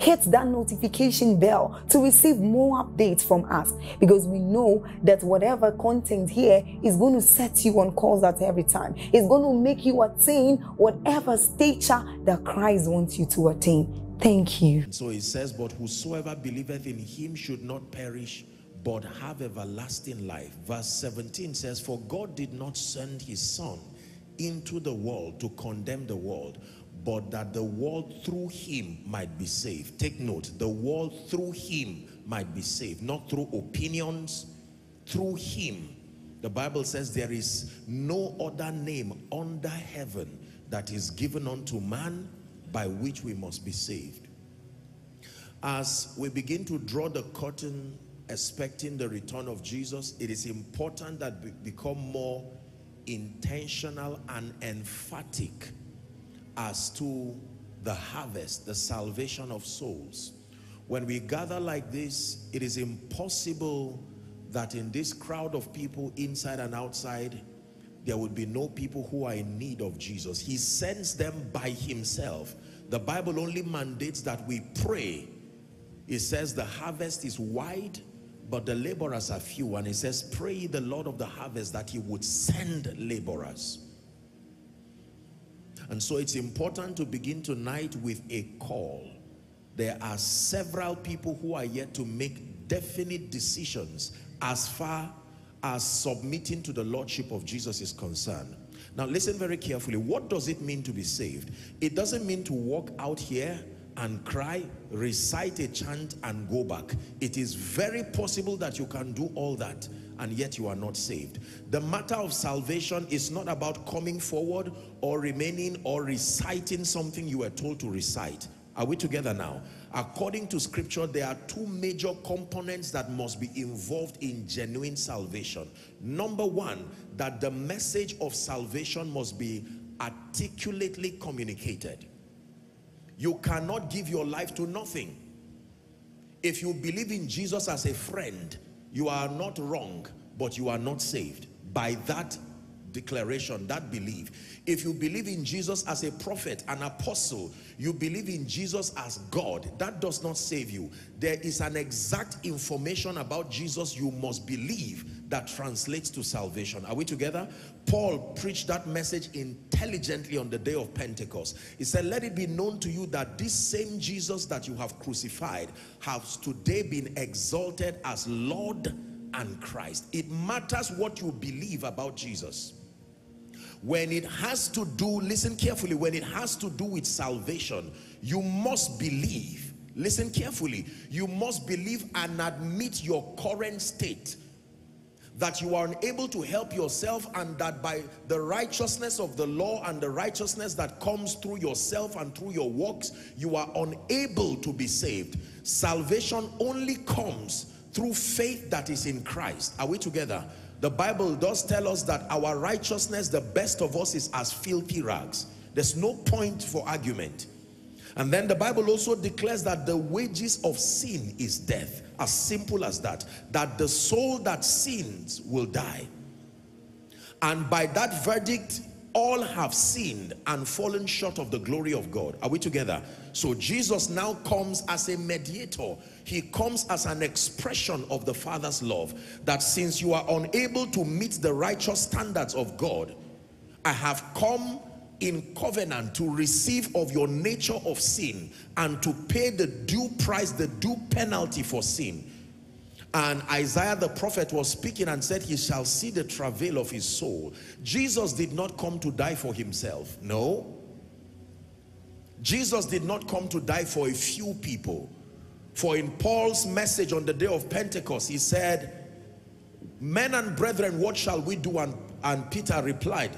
hit that notification bell to receive more updates from us because we know that whatever content here is going to set you on course at every time. It's going to make you attain whatever stature that Christ wants you to attain. Thank you. So it says, But whosoever believeth in him should not perish, but have everlasting life. Verse 17 says, For God did not send his son into the world to condemn the world, but that the world through him might be saved. Take note, the world through him might be saved, not through opinions, through him. The Bible says there is no other name under heaven that is given unto man by which we must be saved. As we begin to draw the curtain expecting the return of Jesus, it is important that we become more intentional and emphatic as to the harvest, the salvation of souls. When we gather like this, it is impossible that in this crowd of people inside and outside, there would be no people who are in need of Jesus. He sends them by himself. The Bible only mandates that we pray. It says the harvest is wide, but the laborers are few. And it says, pray the Lord of the harvest that he would send laborers. And so it's important to begin tonight with a call. There are several people who are yet to make definite decisions as far as submitting to the Lordship of Jesus is concerned. Now listen very carefully. What does it mean to be saved? It doesn't mean to walk out here and cry, recite a chant and go back. It is very possible that you can do all that and yet you are not saved. The matter of salvation is not about coming forward or remaining or reciting something you were told to recite. Are we together now? According to scripture, there are two major components that must be involved in genuine salvation. Number one, that the message of salvation must be articulately communicated. You cannot give your life to nothing. If you believe in Jesus as a friend, you are not wrong, but you are not saved by that declaration, that belief. If you believe in Jesus as a prophet, an apostle, you believe in Jesus as God, that does not save you. There is an exact information about Jesus you must believe that translates to salvation. Are we together? Paul preached that message intelligently on the day of Pentecost. He said, let it be known to you that this same Jesus that you have crucified has today been exalted as Lord and Christ. It matters what you believe about Jesus. When it has to do, listen carefully, when it has to do with salvation, you must believe, listen carefully, you must believe and admit your current state that you are unable to help yourself and that by the righteousness of the law and the righteousness that comes through yourself and through your works, you are unable to be saved. Salvation only comes through faith that is in Christ. Are we together? The Bible does tell us that our righteousness, the best of us is as filthy rags. There's no point for argument. And then the Bible also declares that the wages of sin is death. As simple as that. That the soul that sins will die. And by that verdict, all have sinned and fallen short of the glory of God. Are we together? So Jesus now comes as a mediator. He comes as an expression of the Father's love. That since you are unable to meet the righteous standards of God, I have come in covenant to receive of your nature of sin and to pay the due price, the due penalty for sin. And Isaiah the prophet was speaking and said, he shall see the travail of his soul. Jesus did not come to die for himself. No. Jesus did not come to die for a few people. For in Paul's message on the day of Pentecost, he said, men and brethren, what shall we do? And, and Peter replied,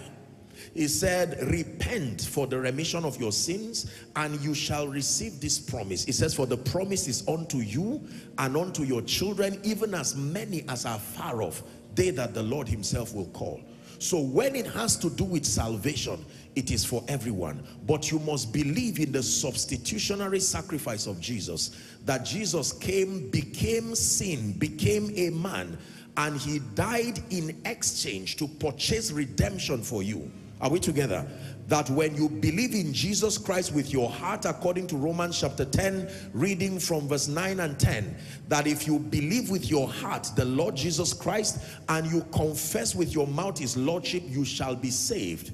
he said, repent for the remission of your sins and you shall receive this promise. He says, for the promise is unto you and unto your children, even as many as are far off, they that the Lord himself will call. So when it has to do with salvation, it is for everyone. But you must believe in the substitutionary sacrifice of Jesus. That Jesus came, became sin, became a man, and he died in exchange to purchase redemption for you. Are we together? That when you believe in Jesus Christ with your heart, according to Romans chapter 10, reading from verse 9 and 10, that if you believe with your heart the Lord Jesus Christ and you confess with your mouth his lordship, you shall be saved.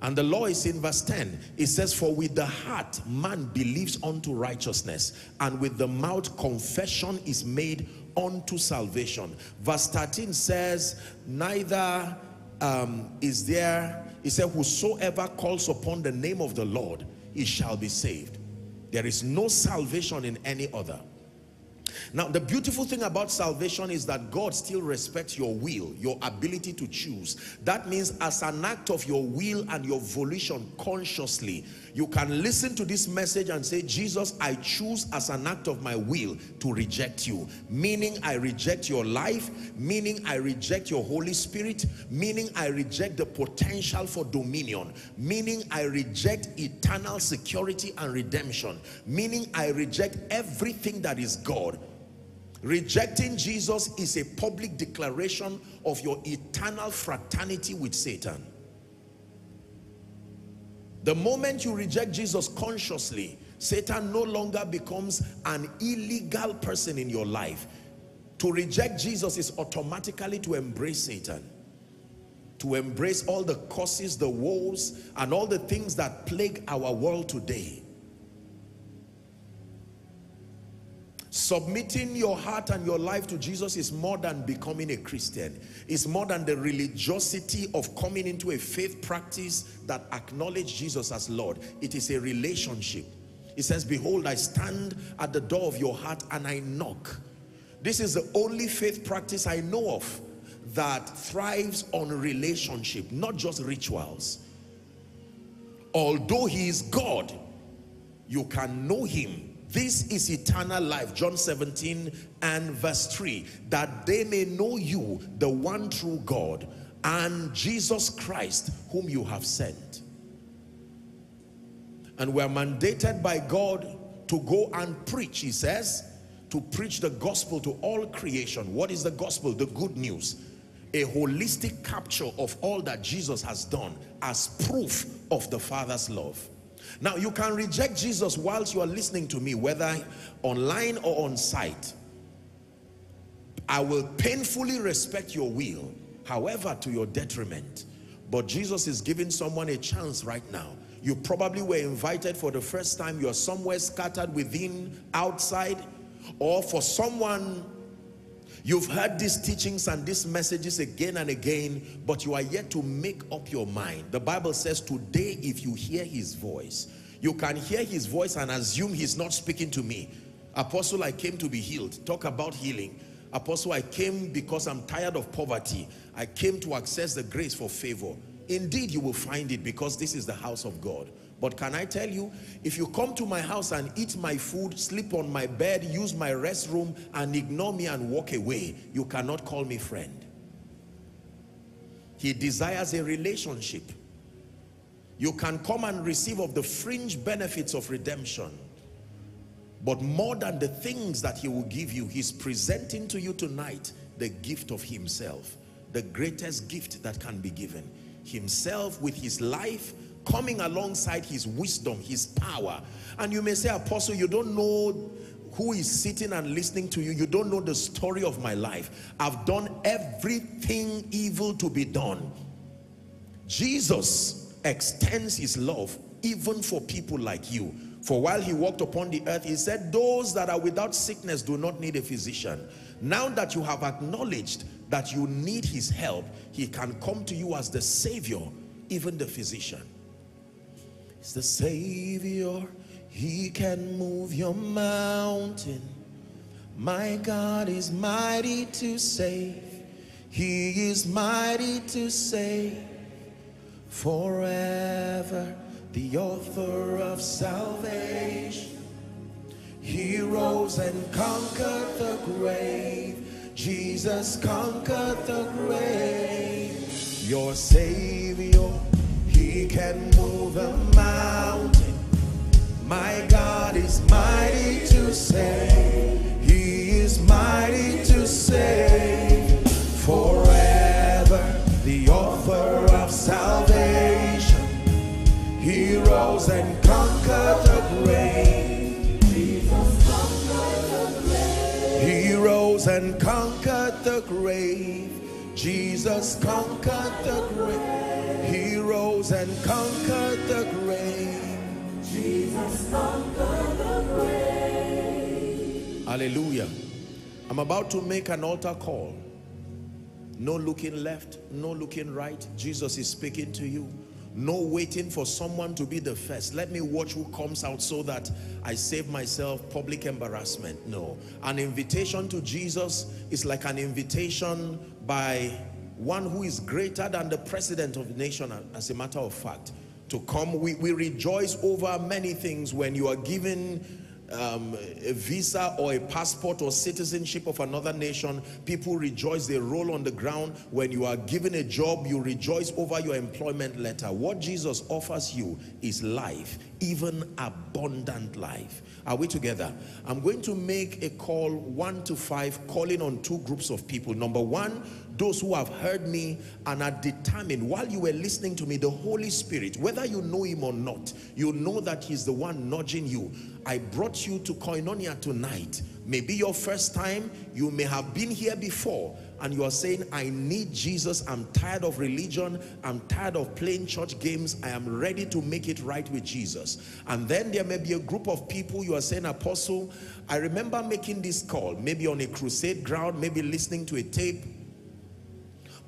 And the law is in verse 10. It says, For with the heart man believes unto righteousness, and with the mouth confession is made unto salvation. Verse 13 says, Neither um, is there, he said, whosoever calls upon the name of the Lord, he shall be saved. There is no salvation in any other. Now, the beautiful thing about salvation is that God still respects your will, your ability to choose. That means as an act of your will and your volition consciously, you can listen to this message and say, Jesus, I choose as an act of my will to reject you. Meaning I reject your life, meaning I reject your Holy Spirit, meaning I reject the potential for dominion, meaning I reject eternal security and redemption, meaning I reject everything that is God. Rejecting Jesus is a public declaration of your eternal fraternity with Satan. The moment you reject Jesus consciously, Satan no longer becomes an illegal person in your life. To reject Jesus is automatically to embrace Satan. To embrace all the causes, the woes, and all the things that plague our world today. Submitting your heart and your life to Jesus is more than becoming a Christian. It's more than the religiosity of coming into a faith practice that acknowledge Jesus as Lord. It is a relationship. It says, behold, I stand at the door of your heart and I knock. This is the only faith practice I know of that thrives on relationship, not just rituals. Although he is God, you can know him this is eternal life, John 17 and verse 3, that they may know you, the one true God, and Jesus Christ, whom you have sent. And we're mandated by God to go and preach, he says, to preach the gospel to all creation. What is the gospel? The good news. A holistic capture of all that Jesus has done as proof of the Father's love. Now, you can reject Jesus whilst you are listening to me, whether online or on site. I will painfully respect your will, however, to your detriment. But Jesus is giving someone a chance right now. You probably were invited for the first time. You're somewhere scattered within, outside. Or for someone You've heard these teachings and these messages again and again, but you are yet to make up your mind. The Bible says today, if you hear his voice, you can hear his voice and assume he's not speaking to me. Apostle, I came to be healed. Talk about healing. Apostle, I came because I'm tired of poverty. I came to access the grace for favor. Indeed, you will find it because this is the house of God. But can I tell you, if you come to my house and eat my food, sleep on my bed, use my restroom, and ignore me and walk away, you cannot call me friend. He desires a relationship. You can come and receive of the fringe benefits of redemption. But more than the things that he will give you, he's presenting to you tonight the gift of himself. The greatest gift that can be given. Himself with his life, coming alongside his wisdom, his power. And you may say, Apostle, you don't know who is sitting and listening to you. You don't know the story of my life. I've done everything evil to be done. Jesus extends his love even for people like you. For while he walked upon the earth, he said, those that are without sickness do not need a physician. Now that you have acknowledged that you need his help, he can come to you as the savior, even the physician. He's the savior. He can move your mountain. My God is mighty to save. He is mighty to save forever the author of salvation. He rose and conquered the grave. Jesus conquered the grave. Your Savior, He can move a mountain. My God is mighty to save. He is mighty to save forever. The author of salvation. He rose and conquered the grave. He rose and conquered the grave. Jesus conquered the grave. He rose and conquered the grave. Jesus conquered the grave. Hallelujah. I'm about to make an altar call. No looking left, no looking right. Jesus is speaking to you. No waiting for someone to be the first. Let me watch who comes out so that I save myself public embarrassment. No. An invitation to Jesus is like an invitation by one who is greater than the president of the nation, as a matter of fact, to come. We, we rejoice over many things when you are given um, a visa or a passport or citizenship of another nation, people rejoice, they roll on the ground. When you are given a job, you rejoice over your employment letter. What Jesus offers you is life, even abundant life. Are we together? I'm going to make a call one to five, calling on two groups of people. Number one, those who have heard me and are determined while you were listening to me, the Holy Spirit, whether you know him or not, you know that he's the one nudging you. I brought you to Koinonia tonight. Maybe your first time, you may have been here before, and you are saying, I need Jesus, I'm tired of religion, I'm tired of playing church games, I am ready to make it right with Jesus. And then there may be a group of people you are saying, Apostle, I remember making this call, maybe on a crusade ground, maybe listening to a tape,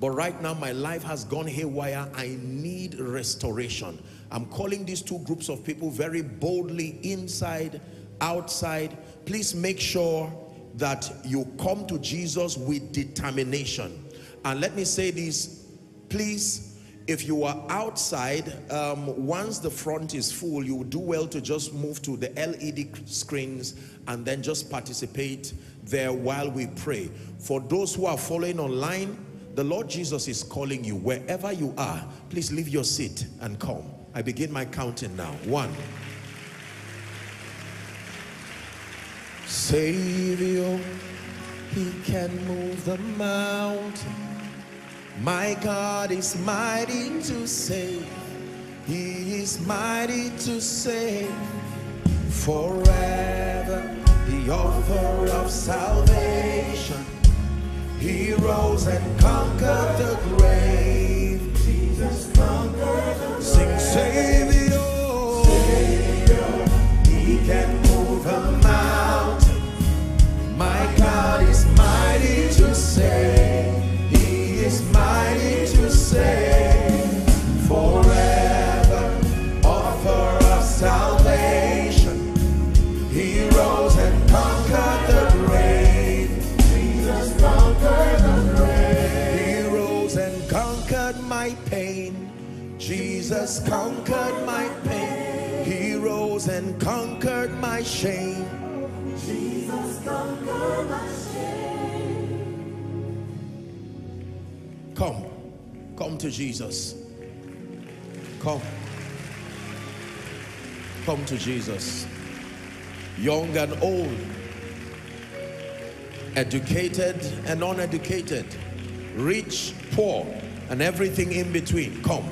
but right now my life has gone haywire, I need restoration. I'm calling these two groups of people very boldly, inside, outside. Please make sure that you come to Jesus with determination. And let me say this, please, if you are outside, um, once the front is full, you do well to just move to the LED screens and then just participate there while we pray. For those who are following online, the Lord Jesus is calling you. Wherever you are, please leave your seat and come. I begin my counting now. One. Savior, he can move the mountain. My God is mighty to save. He is mighty to save forever. The author of salvation. He rose and conquered the grave. Jesus conquered the grave. Sing Savior. Savior. He can move a mountain. My God is mighty to save. Jesus conquered my pain. He rose and conquered my shame. Jesus conquered my shame. Come. Come to Jesus. Come. Come to Jesus. Young and old. Educated and uneducated. Rich, poor, and everything in between. Come.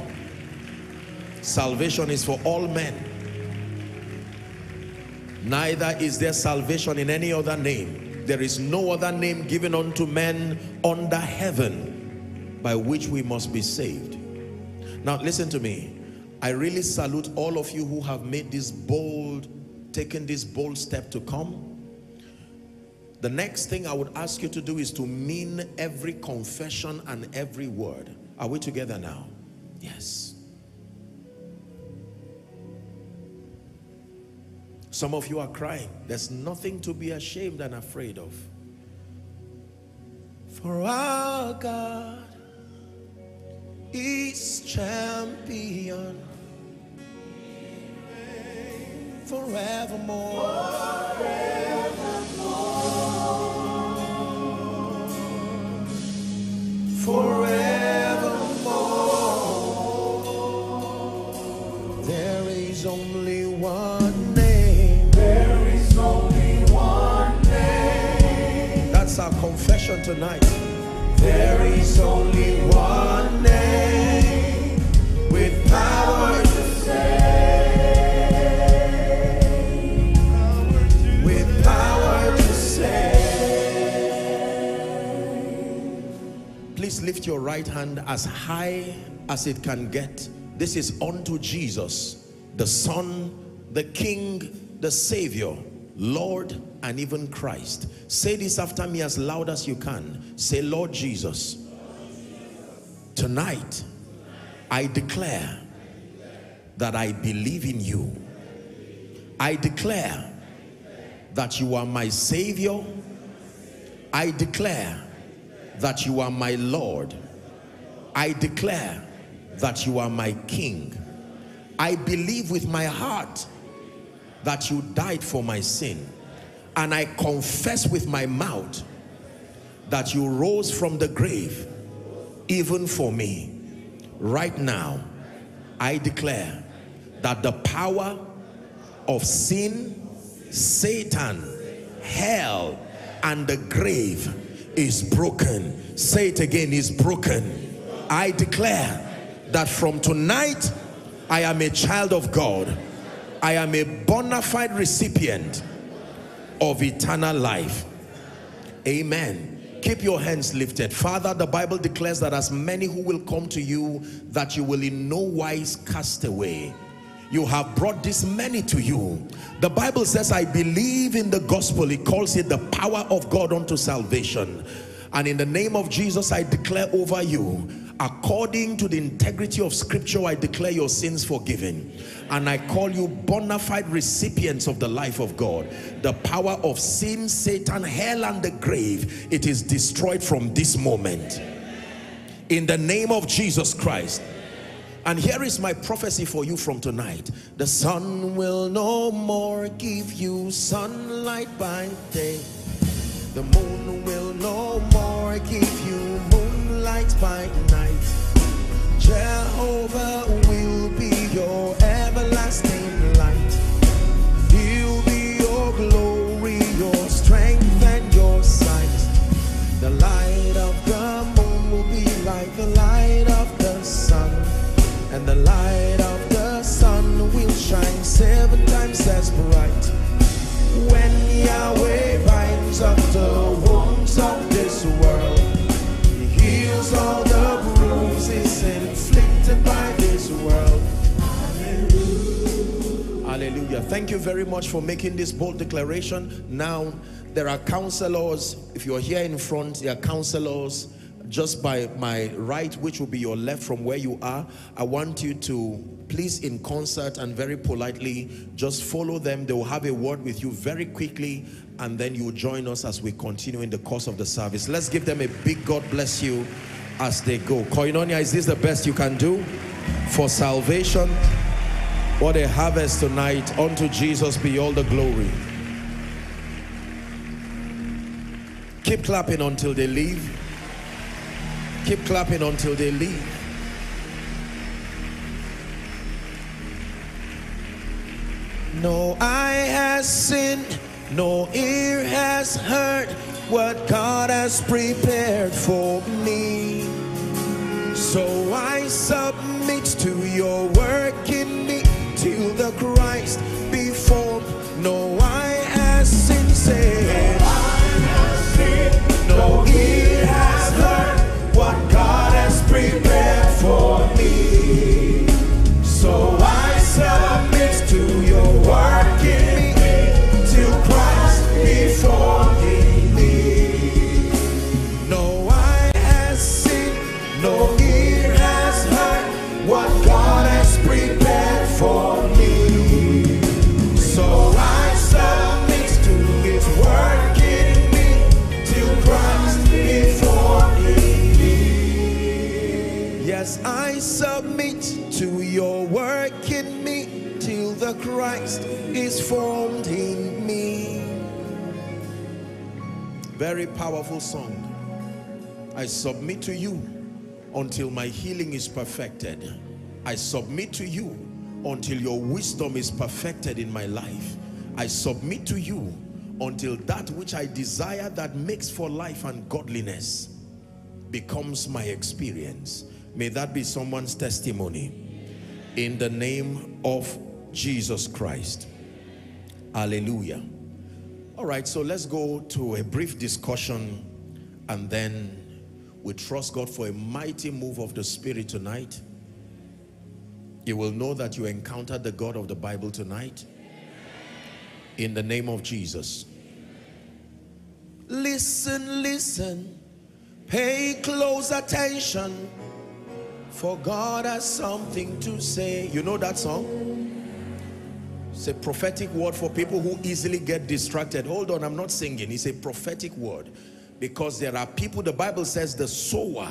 Salvation is for all men. Neither is there salvation in any other name. There is no other name given unto men under heaven by which we must be saved. Now listen to me. I really salute all of you who have made this bold, taken this bold step to come. The next thing I would ask you to do is to mean every confession and every word. Are we together now? Yes. Some of you are crying. There's nothing to be ashamed and afraid of. For our God is champion forevermore. Forevermore. There That's our confession tonight. There is only one name with power to save. With power to save. Please lift your right hand as high as it can get. This is unto Jesus, the Son, the King, the Savior, Lord, and even Christ. Say this after me as loud as you can. Say, Lord Jesus, tonight I declare that I believe in you. I declare that you are my Savior. I declare that you are my Lord. I declare that you are my King. I believe with my heart that you died for my sin. And I confess with my mouth that you rose from the grave even for me. Right now, I declare that the power of sin, Satan, hell, and the grave is broken. Say it again, is broken. I declare that from tonight, I am a child of God. I am a bona fide recipient of eternal life. Amen. Keep your hands lifted. Father, the Bible declares that as many who will come to you, that you will in no wise cast away. You have brought this many to you. The Bible says, I believe in the gospel. It calls it the power of God unto salvation. And in the name of Jesus, I declare over you, according to the integrity of scripture, I declare your sins forgiven. And I call you bona fide recipients of the life of God. The power of sin, Satan, hell, and the grave, it is destroyed from this moment. In the name of Jesus Christ. And here is my prophecy for you from tonight. The sun will no more give you sunlight by day. The moon will no more give you moonlight by night. Jehovah will be your everlasting light. He'll be your glory, your strength, and your sight. The light of the moon will be like the light of the sun. And the light of the sun will shine seven times as bright. When Yahweh the wounds of this world, He heals all the bruises inflicted by this world. Hallelujah. Thank you very much for making this bold declaration. Now, there are counselors. If you're here in front, there are counselors just by my right, which will be your left from where you are. I want you to please in concert and very politely just follow them. They will have a word with you very quickly and then you join us as we continue in the course of the service. Let's give them a big God bless you as they go. Koinonia, is this the best you can do for salvation? What a harvest tonight. Unto Jesus be all the glory. Keep clapping until they leave. Keep clapping until they leave. No eye has sinned, no ear has heard what God has prepared for me. So I submit to your work in me till the Christ be formed. No eye has sinned, Very powerful song. I submit to you until my healing is perfected. I submit to you until your wisdom is perfected in my life. I submit to you until that which I desire that makes for life and godliness becomes my experience. May that be someone's testimony. In the name of Jesus Christ. Hallelujah. All right, so let's go to a brief discussion and then we trust God for a mighty move of the Spirit tonight. You will know that you encountered the God of the Bible tonight. In the name of Jesus. Listen, listen. Pay close attention. For God has something to say. You know that song? It's a prophetic word for people who easily get distracted. Hold on, I'm not singing. It's a prophetic word. Because there are people, the Bible says the sower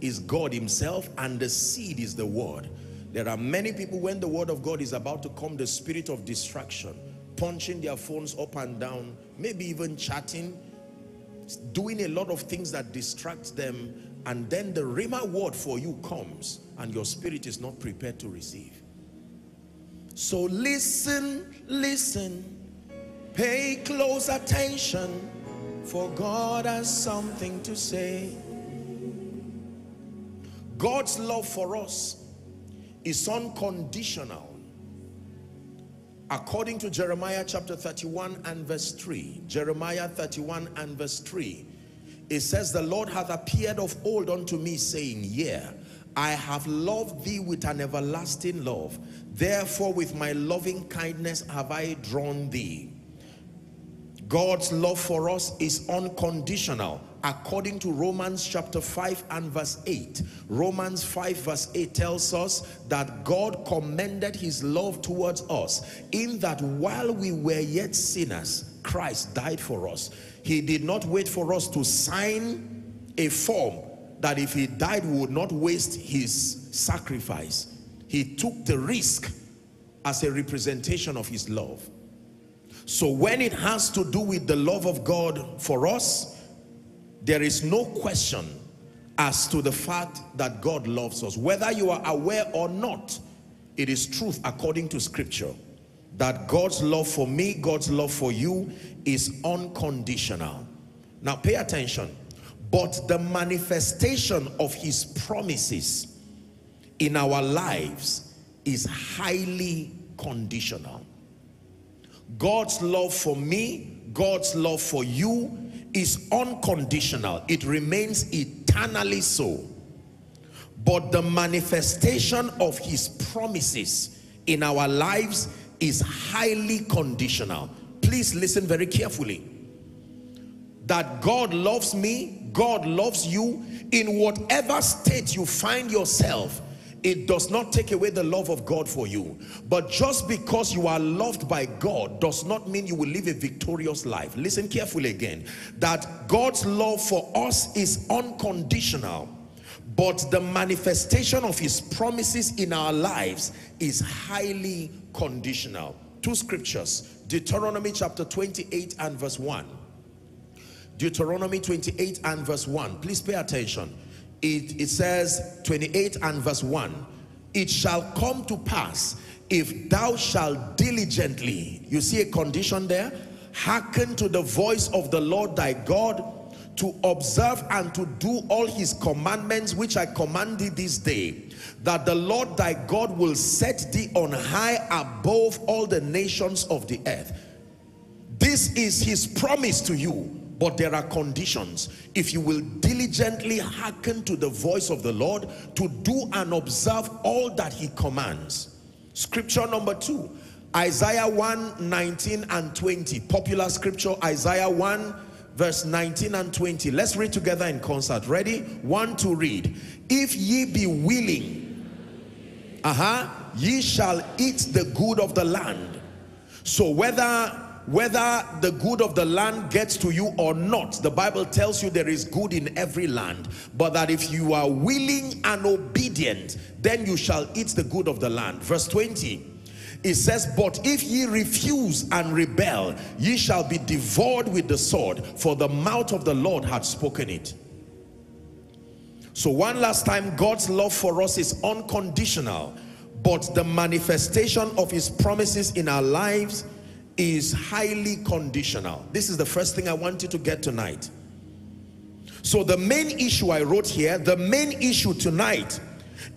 is God himself and the seed is the word. There are many people when the word of God is about to come, the spirit of distraction, punching their phones up and down, maybe even chatting, doing a lot of things that distract them and then the rhema word for you comes and your spirit is not prepared to receive so listen listen. Pay close attention for God has something to say. God's love for us is unconditional. According to Jeremiah chapter 31 and verse 3 Jeremiah 31 and verse 3 it says the Lord hath appeared of old unto me saying I have loved thee with an everlasting love therefore with my loving kindness have I drawn thee God's love for us is unconditional according to Romans chapter 5 and verse 8. Romans 5 verse 8 tells us that God commended his love towards us in that while we were yet sinners, Christ died for us. He did not wait for us to sign a form that if he died, we would not waste his sacrifice. He took the risk as a representation of his love. So when it has to do with the love of God for us, there is no question as to the fact that God loves us. Whether you are aware or not, it is truth according to scripture that God's love for me, God's love for you is unconditional. Now pay attention. But the manifestation of his promises in our lives is highly conditional. God's love for me, God's love for you is unconditional. It remains eternally so. But the manifestation of his promises in our lives is highly conditional. Please listen very carefully. That God loves me, God loves you in whatever state you find yourself it does not take away the love of God for you. But just because you are loved by God does not mean you will live a victorious life. Listen carefully again. That God's love for us is unconditional. But the manifestation of his promises in our lives is highly conditional. Two scriptures. Deuteronomy chapter 28 and verse 1. Deuteronomy 28 and verse 1. Please pay attention. It, it says 28 and verse 1 it shall come to pass if thou shalt diligently you see a condition there? Hearken to the voice of the Lord thy God to observe and to do all his commandments which I command thee this day that the Lord thy God will set thee on high above all the nations of the earth. This is his promise to you but there are conditions. If you will diligently hearken to the voice of the Lord to do and observe all that he commands. Scripture number two, Isaiah 1, 19 and 20. Popular scripture, Isaiah 1, verse 19 and 20. Let's read together in concert. Ready? One to read. If ye be willing, uh-huh, ye shall eat the good of the land. So whether whether the good of the land gets to you or not the bible tells you there is good in every land but that if you are willing and obedient then you shall eat the good of the land verse 20 It says, But if ye refuse and rebel, ye shall be devoured with the sword, for the mouth of the Lord hath spoken it. So one last time, God's love for us is unconditional, but the manifestation of his promises in our lives is highly conditional. This is the first thing I want you to get tonight. So the main issue I wrote here, the main issue tonight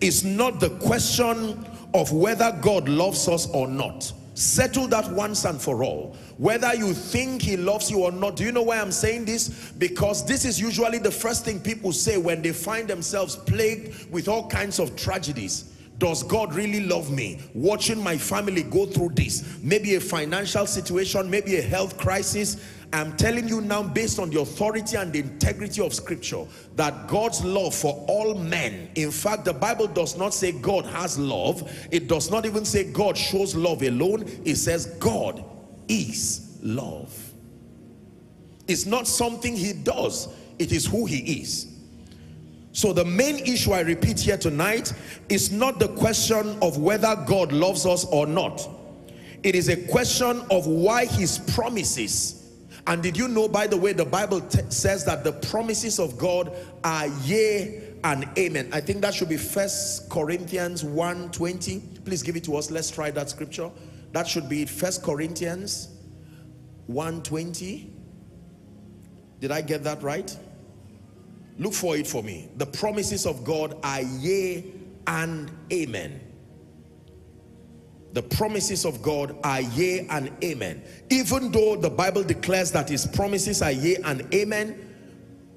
is not the question of whether God loves us or not. Settle that once and for all. Whether you think he loves you or not. Do you know why I'm saying this? Because this is usually the first thing people say when they find themselves plagued with all kinds of tragedies. Does God really love me? Watching my family go through this. Maybe a financial situation, maybe a health crisis. I'm telling you now based on the authority and the integrity of scripture that God's love for all men. In fact, the Bible does not say God has love. It does not even say God shows love alone. It says God is love. It's not something he does. It is who he is. So the main issue I repeat here tonight is not the question of whether God loves us or not. It is a question of why his promises. And did you know, by the way, the Bible says that the promises of God are yea and amen. I think that should be First Corinthians 1.20. Please give it to us. Let's try that scripture. That should be First Corinthians 1.20. Did I get that right? Look for it for me. The promises of God are yea and amen. The promises of God are yea and amen. Even though the Bible declares that his promises are yea and amen.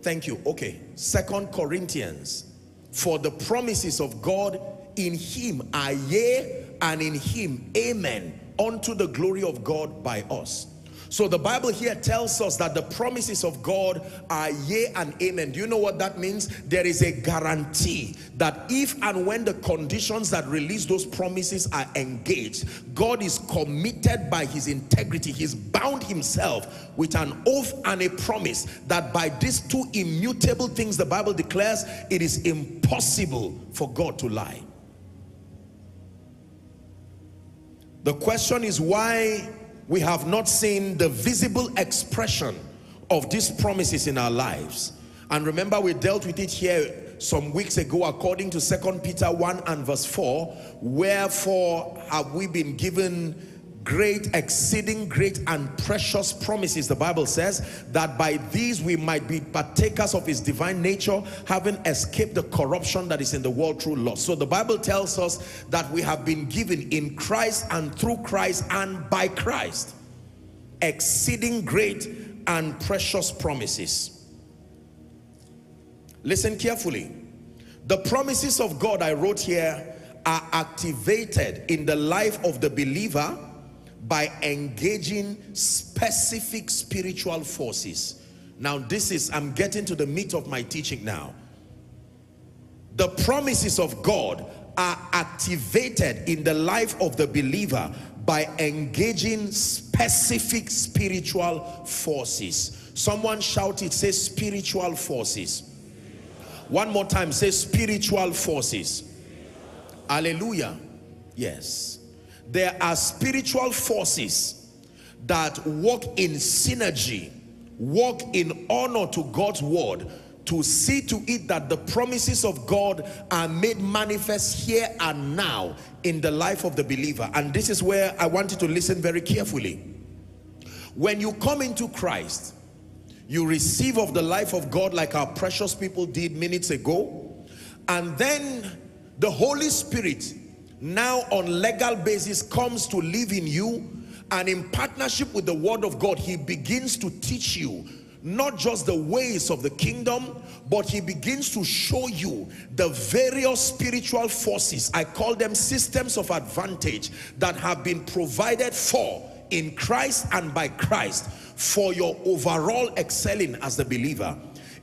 Thank you. Okay. Second Corinthians. For the promises of God in him are yea and in him amen unto the glory of God by us. So the Bible here tells us that the promises of God are yea and amen. Do you know what that means? There is a guarantee that if and when the conditions that release those promises are engaged, God is committed by his integrity. He's bound himself with an oath and a promise that by these two immutable things the Bible declares, it is impossible for God to lie. The question is why we have not seen the visible expression of these promises in our lives. And remember, we dealt with it here some weeks ago according to Second Peter 1 and verse 4. Wherefore have we been given great, exceeding great and precious promises, the Bible says, that by these we might be partakers of his divine nature, having escaped the corruption that is in the world through lust. So the Bible tells us that we have been given in Christ and through Christ and by Christ exceeding great and precious promises. Listen carefully. The promises of God I wrote here are activated in the life of the believer by engaging specific spiritual forces. Now this is, I'm getting to the meat of my teaching now. The promises of God are activated in the life of the believer by engaging specific spiritual forces. Someone shout it, say spiritual forces. One more time, say spiritual forces. Hallelujah. Yes there are spiritual forces that work in synergy, work in honor to God's word, to see to it that the promises of God are made manifest here and now in the life of the believer. And this is where I want you to listen very carefully. When you come into Christ, you receive of the life of God like our precious people did minutes ago. And then the Holy Spirit now on legal basis comes to live in you and in partnership with the word of God he begins to teach you not just the ways of the kingdom but he begins to show you the various spiritual forces I call them systems of advantage that have been provided for in Christ and by Christ for your overall excelling as the believer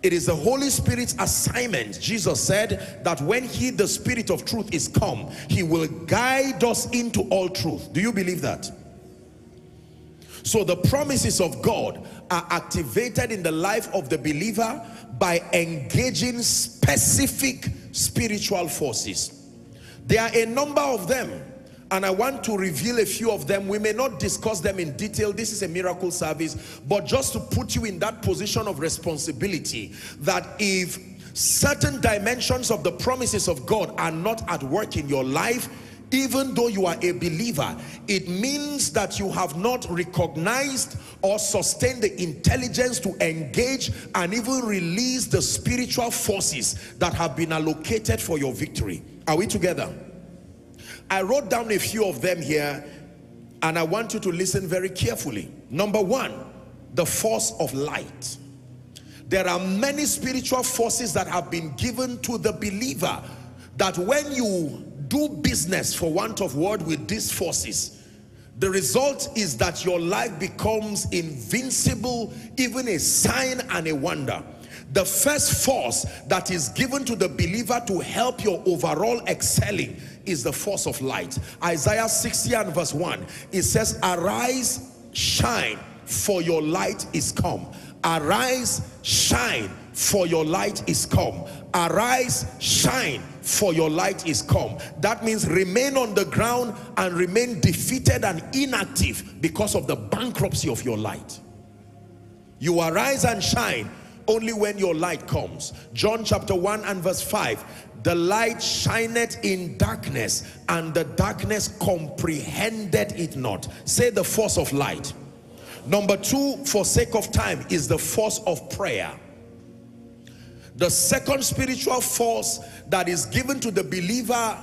it is the Holy Spirit's assignment. Jesus said that when he, the Spirit of truth is come, he will guide us into all truth. Do you believe that? So the promises of God are activated in the life of the believer by engaging specific spiritual forces. There are a number of them and I want to reveal a few of them. We may not discuss them in detail. This is a miracle service, but just to put you in that position of responsibility that if certain dimensions of the promises of God are not at work in your life, even though you are a believer, it means that you have not recognized or sustained the intelligence to engage and even release the spiritual forces that have been allocated for your victory. Are we together? I wrote down a few of them here and I want you to listen very carefully. Number one, the force of light. There are many spiritual forces that have been given to the believer that when you do business for want of word with these forces, the result is that your life becomes invincible, even a sign and a wonder. The first force that is given to the believer to help your overall excelling is the force of light. Isaiah 60 and verse 1, it says, Arise, shine, for your light is come. Arise, shine, for your light is come. Arise, shine, for your light is come. That means remain on the ground and remain defeated and inactive because of the bankruptcy of your light. You arise and shine only when your light comes. John chapter 1 and verse 5. The light shineth in darkness and the darkness comprehended it not. Say the force of light. Number two, for sake of time, is the force of prayer. The second spiritual force that is given to the believer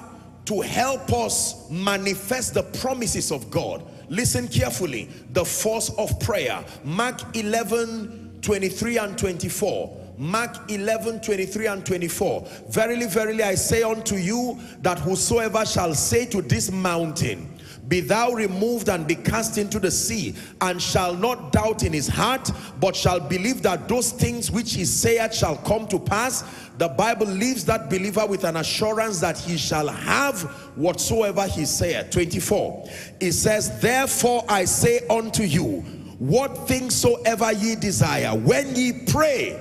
to help us manifest the promises of God. Listen carefully. The force of prayer. Mark 11, 23 and 24. Mark 11, 23 and 24. Verily, verily, I say unto you that whosoever shall say to this mountain, be thou removed and be cast into the sea, and shall not doubt in his heart, but shall believe that those things which he saith shall come to pass. The Bible leaves that believer with an assurance that he shall have whatsoever he saith. 24. It says, Therefore I say unto you, what things soever ye desire, when ye pray,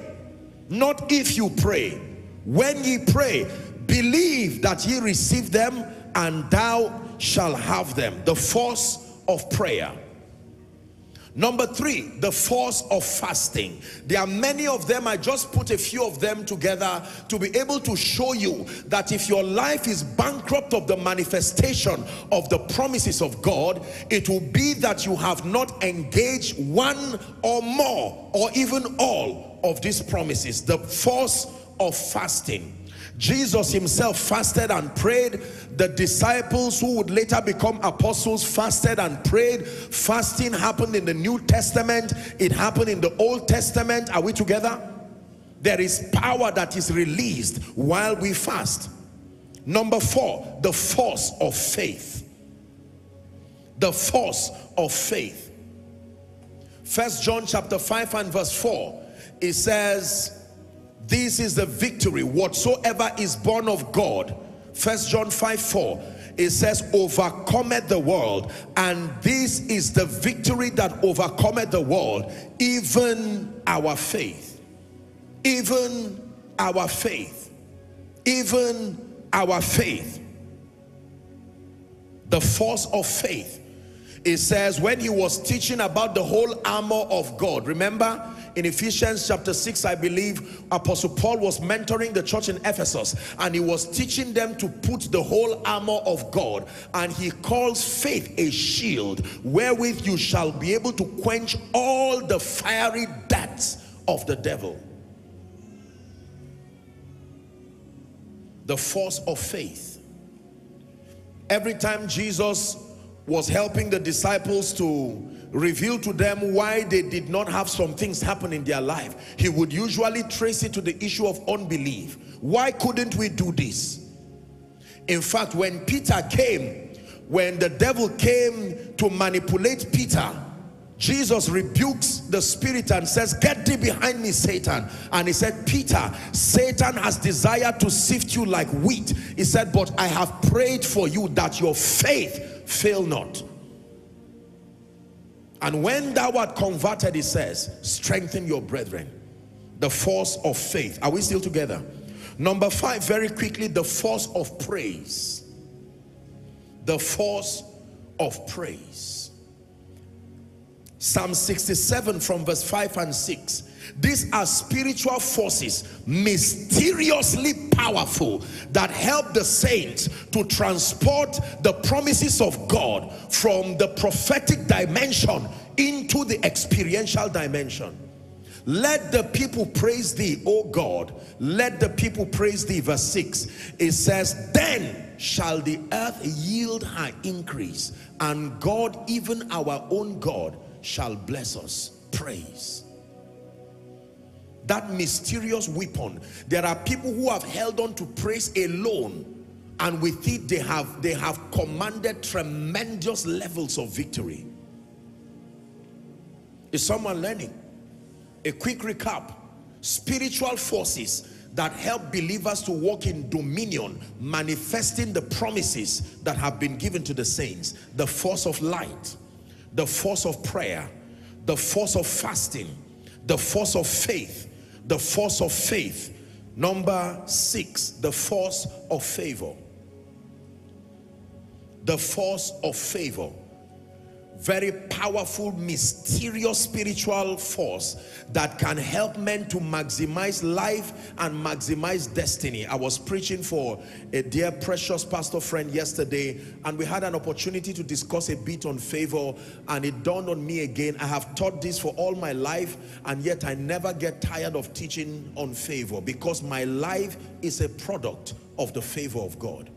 not if you pray, when ye pray, believe that ye receive them, and thou shall have them. The force of prayer. Number three, the force of fasting. There are many of them. I just put a few of them together to be able to show you that if your life is bankrupt of the manifestation of the promises of God, it will be that you have not engaged one or more or even all of these promises. The force of fasting. Jesus himself fasted and prayed. The disciples who would later become apostles fasted and prayed. Fasting happened in the New Testament. It happened in the Old Testament. Are we together? There is power that is released while we fast. Number four, the force of faith. The force of faith. First John chapter 5 and verse 4. It says, this is the victory. Whatsoever is born of God. First John 5 4. It says, overcometh the world. And this is the victory that overcometh the world. Even our faith. Even our faith. Even our faith. The force of faith. It says when he was teaching about the whole armor of God. Remember? in Ephesians chapter 6, I believe Apostle Paul was mentoring the church in Ephesus and he was teaching them to put the whole armor of God and he calls faith a shield wherewith you shall be able to quench all the fiery darts of the devil. The force of faith. Every time Jesus was helping the disciples to reveal to them why they did not have some things happen in their life. He would usually trace it to the issue of unbelief. Why couldn't we do this? In fact, when Peter came, when the devil came to manipulate Peter, Jesus rebukes the spirit and says, get thee behind me, Satan. And he said, Peter, Satan has desired to sift you like wheat. He said, but I have prayed for you that your faith fail not. And when thou art converted, he says, strengthen your brethren. The force of faith. Are we still together? Number five, very quickly, the force of praise. the force of praise. Psalm 67 from verse 5 and 6. These are spiritual forces, mysteriously powerful, that help the saints to transport the promises of God from the prophetic dimension into the experiential dimension. Let the people praise thee, O God. Let the people praise thee. Verse 6. It says, Then shall the earth yield her increase, and God, even our own God, shall bless us. Praise. That mysterious weapon. There are people who have held on to praise alone, and with it they have they have commanded tremendous levels of victory. Is someone learning? A quick recap. Spiritual forces that help believers to walk in dominion, manifesting the promises that have been given to the saints. The force of light, the force of prayer, the force of fasting, the force of faith, the force of faith. Number six, the force of favor. The force of favor very powerful, mysterious spiritual force that can help men to maximize life and maximize destiny. I was preaching for a dear precious pastor friend yesterday and we had an opportunity to discuss a bit on favor and it dawned on me again. I have taught this for all my life and yet I never get tired of teaching on favor because my life is a product of the favor of God.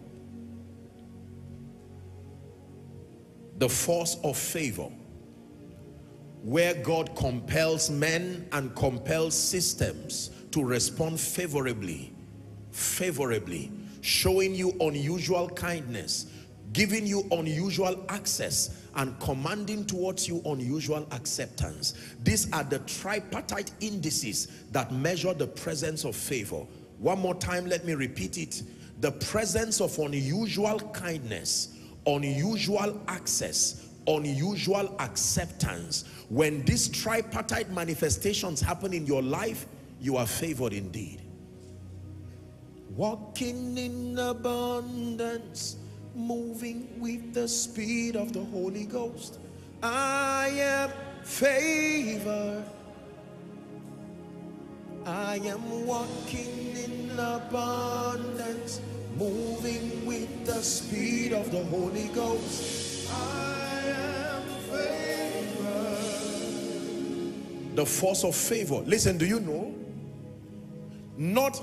The force of favor where God compels men and compels systems to respond favorably favorably showing you unusual kindness giving you unusual access and commanding towards you unusual acceptance. These are the tripartite indices that measure the presence of favor. One more time let me repeat it. The presence of unusual kindness unusual access, unusual acceptance. When these tripartite manifestations happen in your life, you are favored indeed. Walking in abundance, moving with the speed of the Holy Ghost. I am favored. I am walking in abundance moving with the speed of the Holy Ghost. I am favored. The force of favor. Listen, do you know? Not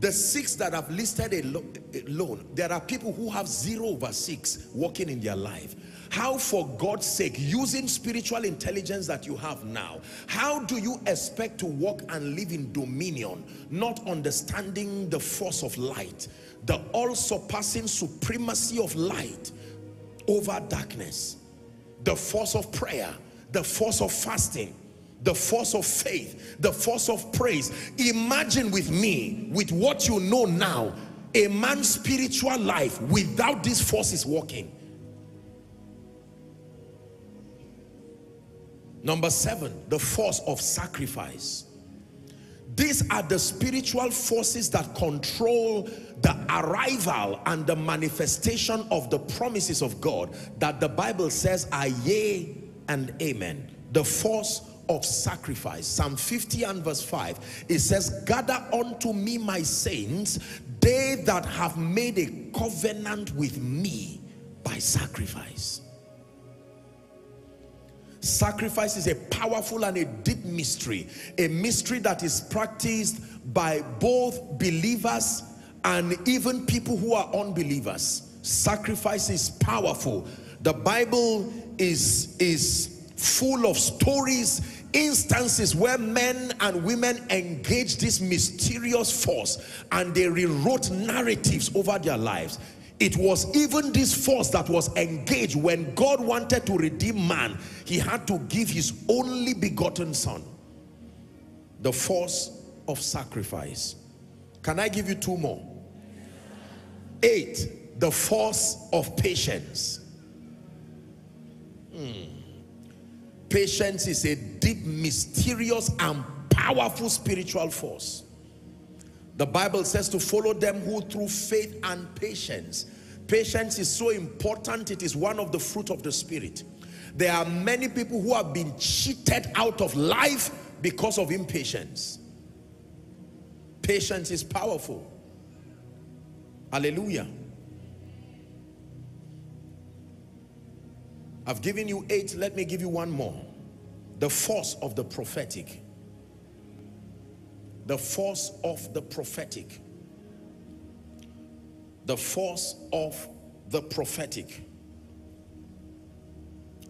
the six that have listed alone. There are people who have zero over six working in their life. How for God's sake, using spiritual intelligence that you have now, how do you expect to walk and live in dominion, not understanding the force of light, the all-surpassing supremacy of light over darkness, the force of prayer, the force of fasting, the force of faith, the force of praise. Imagine with me, with what you know now, a man's spiritual life without these forces working. Number seven, the force of sacrifice. These are the spiritual forces that control the arrival and the manifestation of the promises of God that the Bible says are yea and amen. The force of sacrifice. Psalm 50 and verse 5, it says, Gather unto me my saints, they that have made a covenant with me by sacrifice. Sacrifice is a powerful and a deep mystery, a mystery that is practiced by both believers and even people who are unbelievers. Sacrifice is powerful. The Bible is, is full of stories, instances where men and women engage this mysterious force and they rewrote narratives over their lives. It was even this force that was engaged when God wanted to redeem man. He had to give his only begotten son. The force of sacrifice. Can I give you two more? Eight, the force of patience. Hmm. Patience is a deep, mysterious, and powerful spiritual force. The Bible says to follow them who through faith and patience Patience is so important. It is one of the fruit of the spirit. There are many people who have been cheated out of life because of impatience. Patience is powerful. Hallelujah. I've given you eight. Let me give you one more. The force of the prophetic. The force of the prophetic. The force of the prophetic.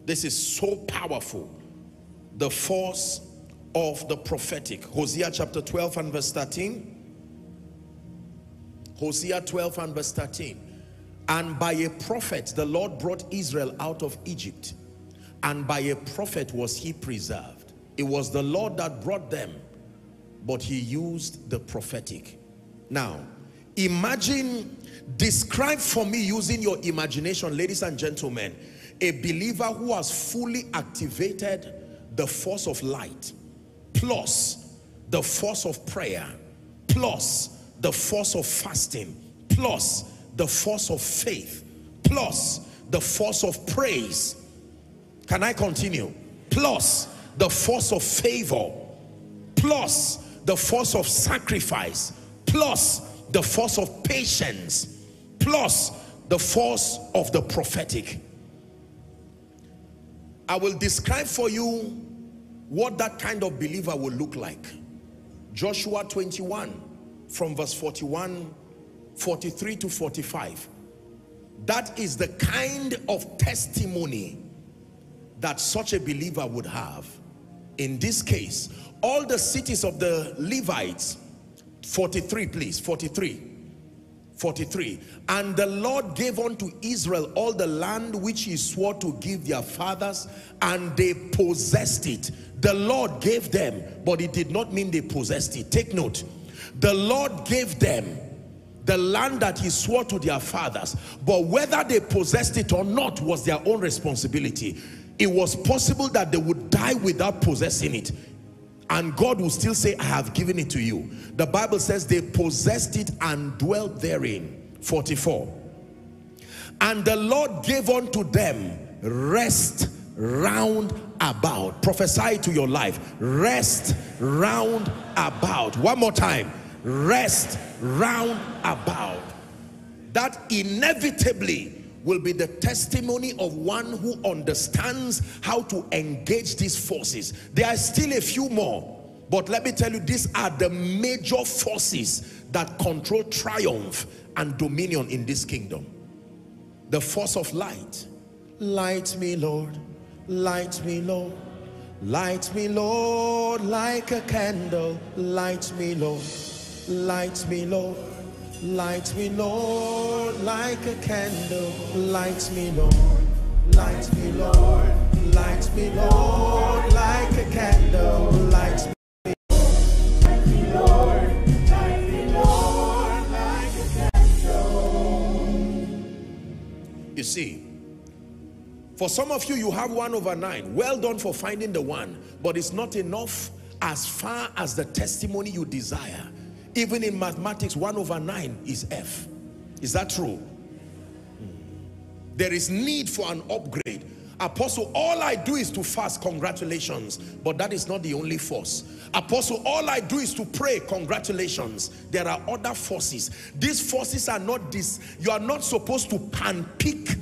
This is so powerful. The force of the prophetic. Hosea chapter 12 and verse 13. Hosea 12 and verse 13. And by a prophet the Lord brought Israel out of Egypt. And by a prophet was he preserved. It was the Lord that brought them, but he used the prophetic. Now, imagine, describe for me using your imagination, ladies and gentlemen, a believer who has fully activated the force of light, plus the force of prayer, plus the force of fasting, plus the force of faith, plus the force of praise. Can I continue? Plus the force of favor, plus the force of sacrifice, plus the force of patience, plus the force of the prophetic. I will describe for you what that kind of believer will look like. Joshua 21 from verse 41, 43 to 45. That is the kind of testimony that such a believer would have. In this case, all the cities of the Levites, 43 please, 43. 43 and the Lord gave unto Israel all the land which he swore to give their fathers and they possessed it. The Lord gave them but it did not mean they possessed it. Take note. The Lord gave them the land that he swore to their fathers but whether they possessed it or not was their own responsibility. It was possible that they would die without possessing it and God will still say, I have given it to you. The Bible says they possessed it and dwelt therein. 44. And the Lord gave unto them rest round about. Prophesy to your life. Rest round about. One more time. Rest round about. That inevitably will be the testimony of one who understands how to engage these forces. There are still a few more, but let me tell you, these are the major forces that control triumph and dominion in this kingdom. The force of light. Light me, Lord. Light me, Lord. Light me, Lord, like a candle. Light me, Lord. Light me, Lord Light me, Lord, like a candle. Light me, Lord. Light me, Lord. Light me, Lord, like a candle. Light me. Lord. Light me, Lord, like a candle. You see, for some of you, you have one over nine. Well done for finding the one, but it's not enough as far as the testimony you desire. Even in mathematics, 1 over 9 is F. Is that true? Hmm. There is need for an upgrade. Apostle, all I do is to fast, congratulations. But that is not the only force. Apostle, all I do is to pray, congratulations. There are other forces. These forces are not this, you are not supposed to pan pick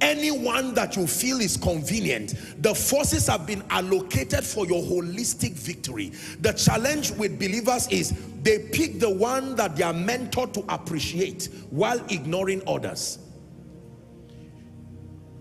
anyone that you feel is convenient the forces have been allocated for your holistic victory. The challenge with believers is they pick the one that they are mentored to appreciate while ignoring others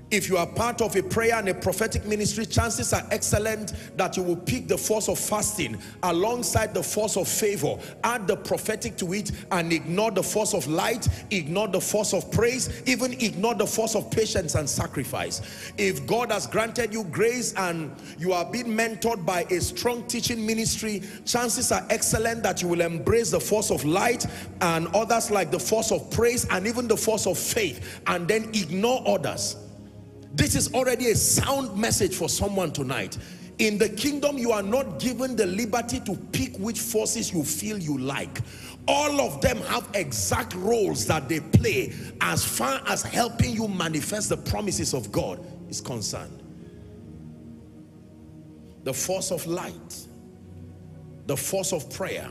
if you are part of a prayer and a prophetic ministry, chances are excellent that you will pick the force of fasting alongside the force of favor, add the prophetic to it and ignore the force of light, ignore the force of praise, even ignore the force of patience and sacrifice. If God has granted you grace and you are being mentored by a strong teaching ministry, chances are excellent that you will embrace the force of light and others like the force of praise and even the force of faith and then ignore others this is already a sound message for someone tonight. In the kingdom, you are not given the liberty to pick which forces you feel you like. All of them have exact roles that they play as far as helping you manifest the promises of God is concerned. The force of light, the force of prayer,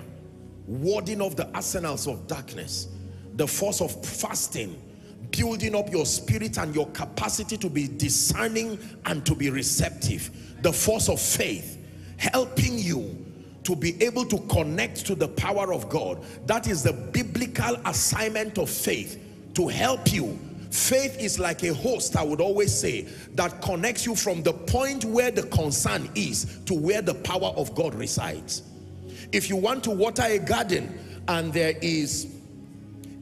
warding off the arsenals of darkness, the force of fasting, building up your spirit and your capacity to be discerning and to be receptive. The force of faith, helping you to be able to connect to the power of God. That is the biblical assignment of faith, to help you. Faith is like a host, I would always say, that connects you from the point where the concern is to where the power of God resides. If you want to water a garden and there is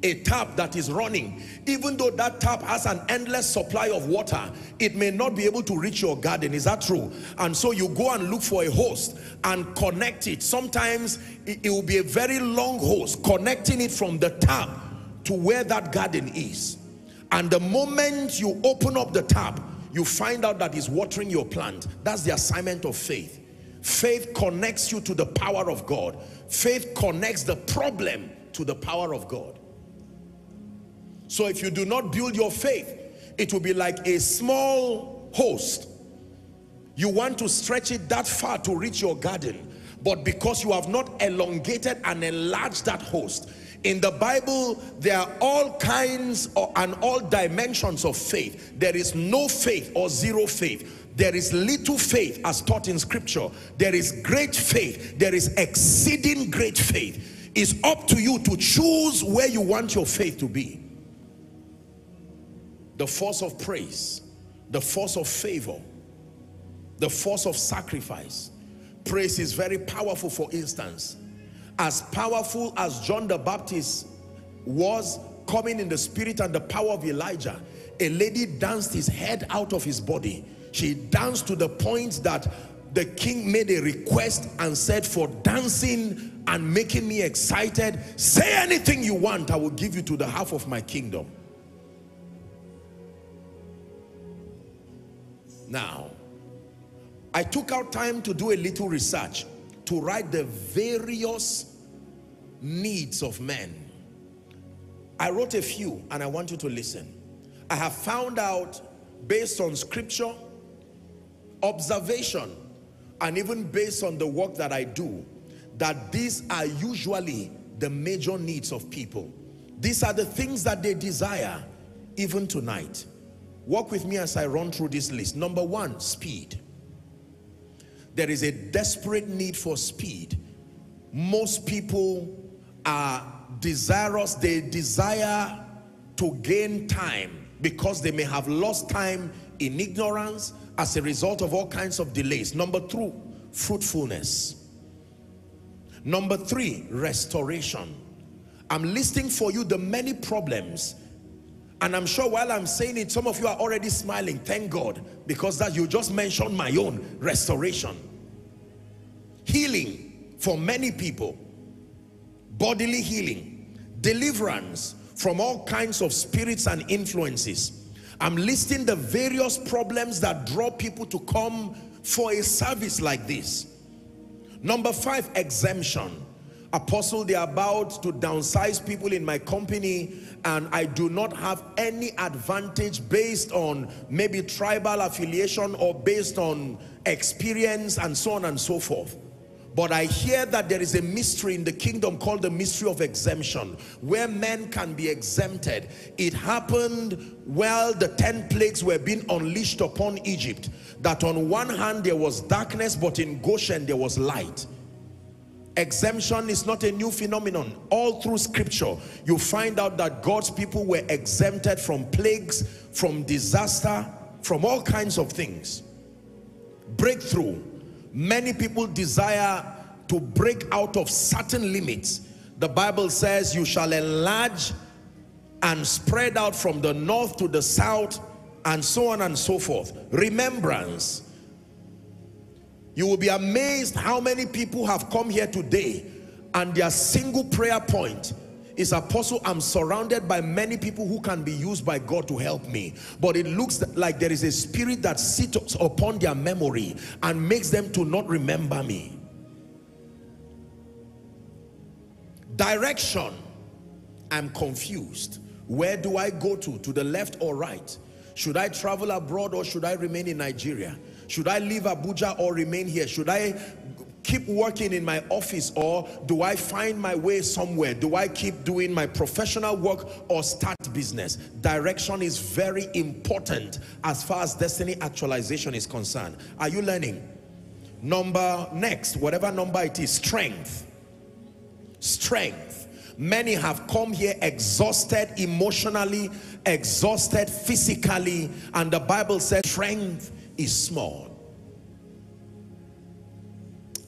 a tap that is running, even though that tap has an endless supply of water, it may not be able to reach your garden. Is that true? And so you go and look for a hose and connect it. Sometimes it, will be a very long hose, connecting it from the tap to where that garden is. And the moment you open up the tap, you find out that it's watering your plant. That's the assignment of faith. Faith connects you to the power of God. Faith connects the problem to the power of God. So if you do not build your faith, it will be like a small host. You want to stretch it that far to reach your garden, but because you have not elongated and enlarged that host, in the Bible, there are all kinds of, and all dimensions of faith. There is no faith or zero faith. There is little faith as taught in scripture. There is great faith. There is exceeding great faith. It's up to you to choose where you want your faith to be the force of praise, the force of favor, the force of sacrifice. Praise is very powerful, for instance. As powerful as John the Baptist was coming in the spirit and the power of Elijah, a lady danced his head out of his body. She danced to the point that the king made a request and said, for dancing and making me excited, say anything you want, I will give you to the half of my kingdom. Now, I took out time to do a little research to write the various needs of men. I wrote a few and I want you to listen. I have found out based on scripture, observation, and even based on the work that I do, that these are usually the major needs of people. These are the things that they desire even tonight. Walk with me as I run through this list. Number one, speed. There is a desperate need for speed. Most people are desirous, they desire to gain time because they may have lost time in ignorance as a result of all kinds of delays. Number two, fruitfulness. Number three, restoration. I'm listing for you the many problems and I'm sure while I'm saying it, some of you are already smiling. Thank God. Because that you just mentioned my own restoration. Healing for many people. Bodily healing. Deliverance from all kinds of spirits and influences. I'm listing the various problems that draw people to come for a service like this. Number five, exemption. Apostle, they're about to downsize people in my company and I do not have any advantage based on maybe tribal affiliation or based on experience and so on and so forth. But I hear that there is a mystery in the kingdom called the mystery of exemption, where men can be exempted. It happened while the 10 plagues were being unleashed upon Egypt, that on one hand there was darkness, but in Goshen there was light. Exemption is not a new phenomenon. All through scripture, you find out that God's people were exempted from plagues, from disaster, from all kinds of things. Breakthrough. Many people desire to break out of certain limits. The Bible says you shall enlarge and spread out from the north to the south and so on and so forth. Remembrance you will be amazed how many people have come here today and their single prayer point is apostle i'm surrounded by many people who can be used by god to help me. But it looks like there is a spirit that sits upon their memory and makes them to not remember me. Direction. I'm confused. Where do i go to? To the left or right? Should i travel abroad or should i remain in nigeria should i leave abuja or remain here should i keep working in my office or do I find my way somewhere? Do I keep doing my professional work or start business? Direction is very important as far as destiny actualization is concerned. Are you learning? Number next, whatever number it is, strength. Strength. Many have come here exhausted emotionally, exhausted physically, and the Bible says strength is small.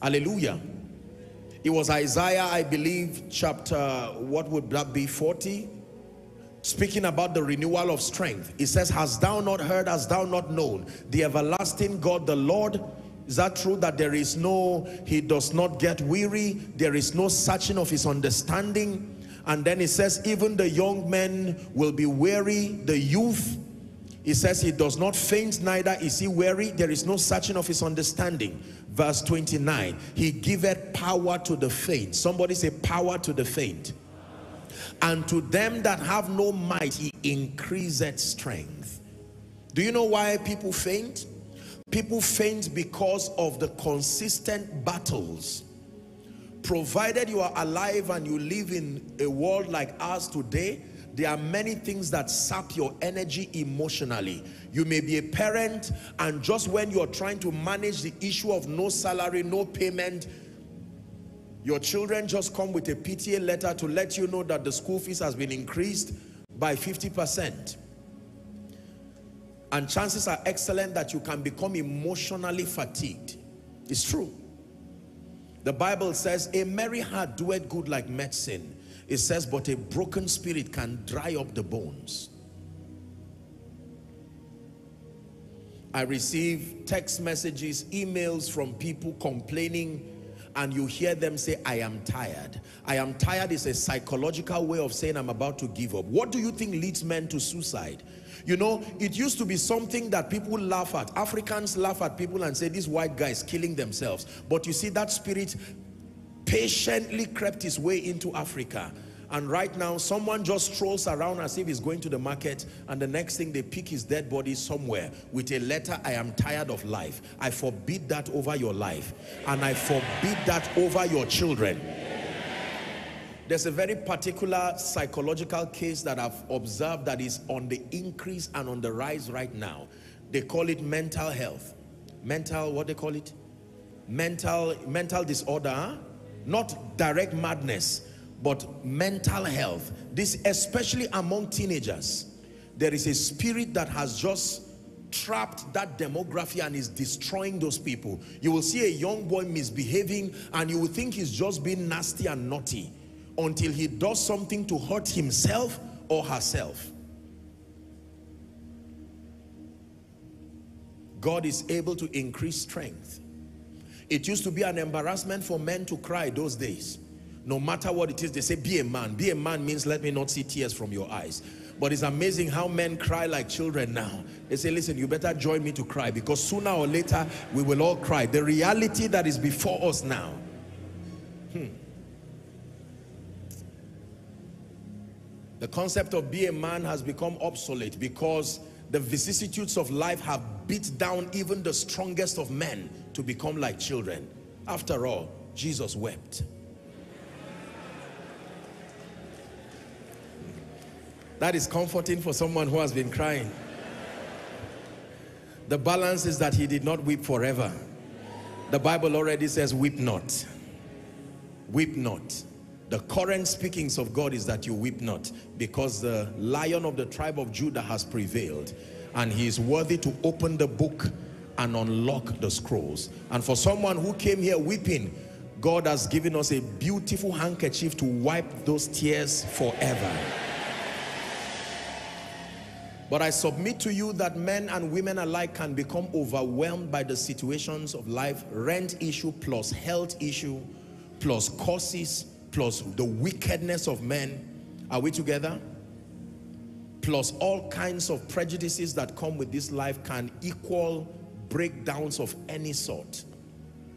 Hallelujah. It was Isaiah, I believe, chapter, what would that be, 40? Speaking about the renewal of strength. It says, Hast thou not heard, hast thou not known? The everlasting God, the Lord, is that true that there is no, he does not get weary, there is no searching of his understanding? And then it says, even the young men will be weary, the youth, he says he does not faint, neither is he weary, there is no searching of his understanding. Verse 29 he giveth power to the faint. Somebody say power to the faint. And to them that have no might he increaseth strength. Do you know why people faint? People faint because of the consistent battles. Provided you are alive and you live in a world like ours today there are many things that sap your energy emotionally you may be a parent and just when you're trying to manage the issue of no salary, no payment, your children just come with a PTA letter to let you know that the school fees has been increased by 50%. And chances are excellent that you can become emotionally fatigued. It's true. The Bible says, a merry heart doeth good like medicine. It says, but a broken spirit can dry up the bones. I receive text messages, emails from people complaining and you hear them say, I am tired. I am tired is a psychological way of saying I'm about to give up. What do you think leads men to suicide? You know, it used to be something that people laugh at. Africans laugh at people and say, this white guy is killing themselves. But you see that spirit patiently crept his way into Africa. And right now someone just strolls around as if he's going to the market and the next thing they pick his dead body somewhere with a letter I am tired of life. I forbid that over your life and I forbid that over your children. There's a very particular psychological case that I've observed that is on the increase and on the rise right now. They call it mental health. Mental what they call it? Mental mental disorder? Not direct madness but mental health. This especially among teenagers there is a spirit that has just trapped that demography and is destroying those people. You will see a young boy misbehaving and you will think he's just being nasty and naughty until he does something to hurt himself or herself. God is able to increase strength it used to be an embarrassment for men to cry those days no matter what it is, they say, be a man. Be a man means let me not see tears from your eyes. But it's amazing how men cry like children now. They say, listen, you better join me to cry because sooner or later we will all cry. The reality that is before us now. Hmm. The concept of be a man has become obsolete because the vicissitudes of life have beat down even the strongest of men to become like children. After all, Jesus wept. That is comforting for someone who has been crying. The balance is that he did not weep forever. The Bible already says, weep not. Weep not. The current speakings of God is that you weep not because the lion of the tribe of Judah has prevailed and he is worthy to open the book and unlock the scrolls. And for someone who came here weeping, God has given us a beautiful handkerchief to wipe those tears forever. But I submit to you that men and women alike can become overwhelmed by the situations of life, rent issue plus health issue, plus causes, plus the wickedness of men. Are we together? Plus all kinds of prejudices that come with this life can equal breakdowns of any sort.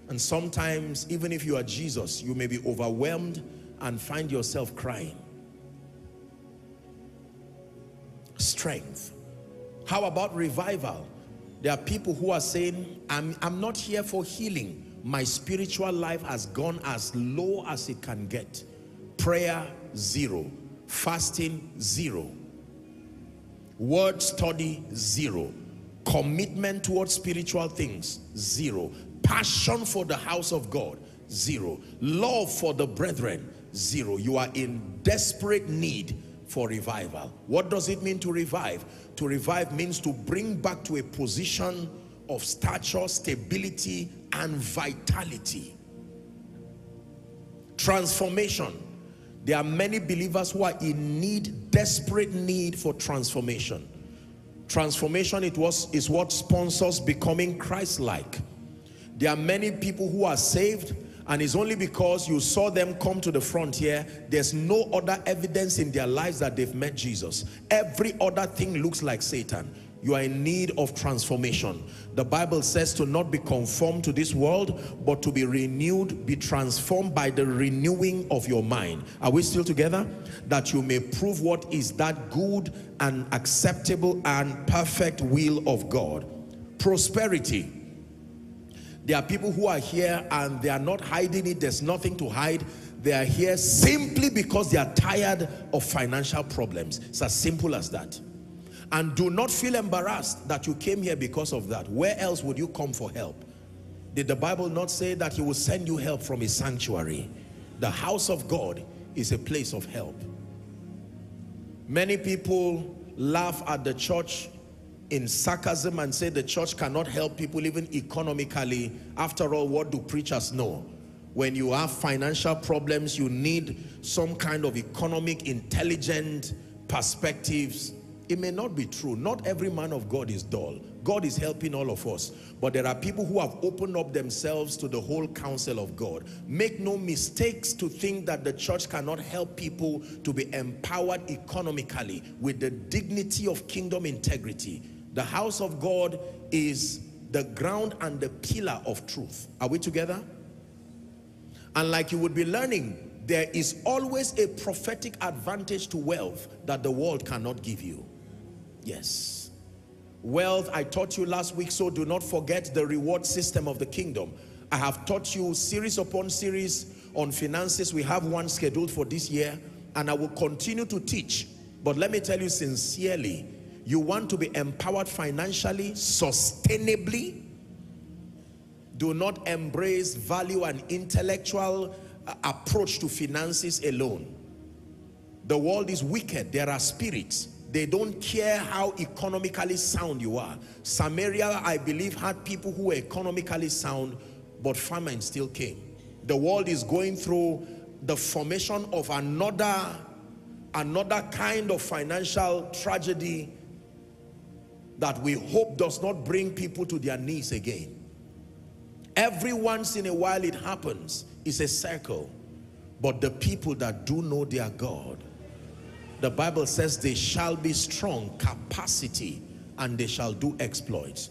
And sometimes, even if you are Jesus, you may be overwhelmed and find yourself crying. Strength. How about revival? There are people who are saying, I'm, I'm not here for healing. My spiritual life has gone as low as it can get. Prayer, zero. Fasting, zero. Word study, zero. Commitment towards spiritual things, zero. Passion for the house of God, zero. Love for the brethren, zero. You are in desperate need for revival. What does it mean to revive? To revive means to bring back to a position of stature, stability, and vitality. Transformation. There are many believers who are in need, desperate need for transformation. Transformation it was, is what sponsors becoming Christ-like. There are many people who are saved and it's only because you saw them come to the frontier, there's no other evidence in their lives that they've met Jesus. Every other thing looks like Satan. You are in need of transformation. The Bible says to not be conformed to this world, but to be renewed, be transformed by the renewing of your mind. Are we still together? That you may prove what is that good and acceptable and perfect will of God. Prosperity there are people who are here and they are not hiding it. There's nothing to hide. They are here simply because they are tired of financial problems. It's as simple as that. And do not feel embarrassed that you came here because of that. Where else would you come for help? Did the Bible not say that he will send you help from his sanctuary? The house of God is a place of help. Many people laugh at the church in sarcasm and say the church cannot help people even economically. After all, what do preachers know? When you have financial problems, you need some kind of economic, intelligent perspectives. It may not be true. Not every man of God is dull. God is helping all of us. But there are people who have opened up themselves to the whole counsel of God. Make no mistakes to think that the church cannot help people to be empowered economically with the dignity of kingdom integrity. The house of God is the ground and the pillar of truth. Are we together? And like you would be learning, there is always a prophetic advantage to wealth that the world cannot give you. Yes. Wealth, I taught you last week, so do not forget the reward system of the kingdom. I have taught you series upon series on finances. We have one scheduled for this year, and I will continue to teach. But let me tell you sincerely, you want to be empowered financially, sustainably. Do not embrace value and intellectual uh, approach to finances alone. The world is wicked. There are spirits. They don't care how economically sound you are. Samaria, I believe, had people who were economically sound, but famine still came. The world is going through the formation of another, another kind of financial tragedy that we hope does not bring people to their knees again. Every once in a while it happens. It's a circle. But the people that do know their God, the Bible says they shall be strong, capacity, and they shall do exploits.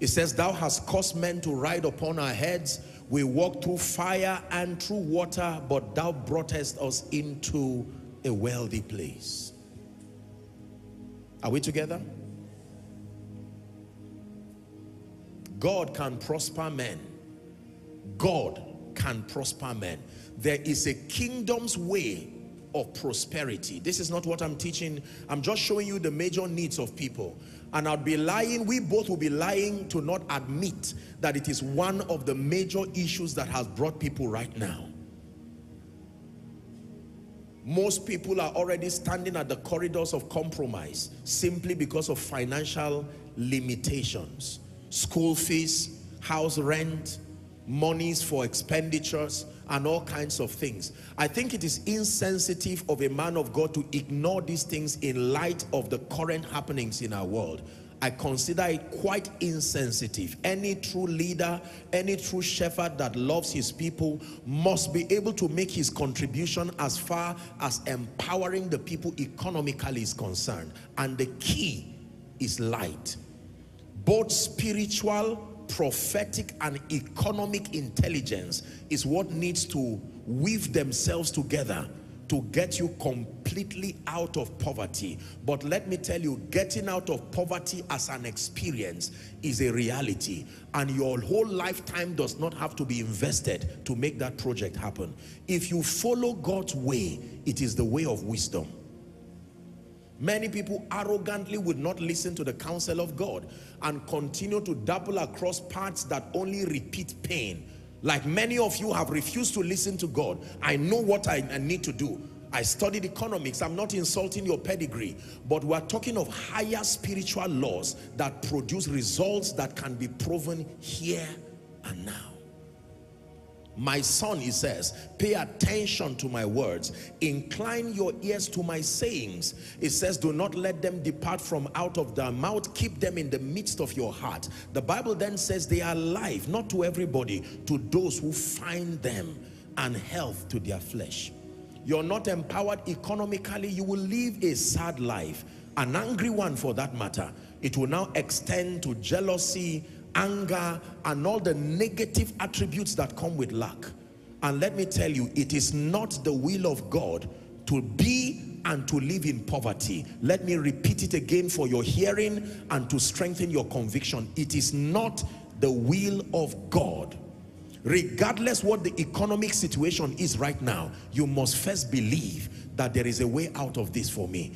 It says, thou hast caused men to ride upon our heads. We walk through fire and through water, but thou broughtest us into a wealthy place. Are we together? God can prosper men. God can prosper men. There is a kingdom's way of prosperity. This is not what I'm teaching. I'm just showing you the major needs of people. And I'd be lying, we both will be lying to not admit that it is one of the major issues that has brought people right now. Most people are already standing at the corridors of compromise simply because of financial limitations school fees, house rent, monies for expenditures, and all kinds of things. I think it is insensitive of a man of God to ignore these things in light of the current happenings in our world. I consider it quite insensitive. Any true leader, any true shepherd that loves his people must be able to make his contribution as far as empowering the people economically is concerned. And the key is light. Both spiritual, prophetic, and economic intelligence is what needs to weave themselves together to get you completely out of poverty. But let me tell you, getting out of poverty as an experience is a reality. And your whole lifetime does not have to be invested to make that project happen. If you follow God's way, it is the way of wisdom. Many people arrogantly would not listen to the counsel of God and continue to double across paths that only repeat pain like many of you have refused to listen to God. I know what I, I need to do. I studied economics. I'm not insulting your pedigree, but we're talking of higher spiritual laws that produce results that can be proven here and now. My son, he says, pay attention to my words. Incline your ears to my sayings. It says, do not let them depart from out of thy mouth. Keep them in the midst of your heart. The Bible then says they are life, not to everybody, to those who find them, and health to their flesh. You're not empowered economically, you will live a sad life, an angry one for that matter. It will now extend to jealousy, anger, and all the negative attributes that come with lack. And let me tell you, it is not the will of God to be and to live in poverty. Let me repeat it again for your hearing and to strengthen your conviction. It is not the will of God. Regardless what the economic situation is right now, you must first believe that there is a way out of this for me.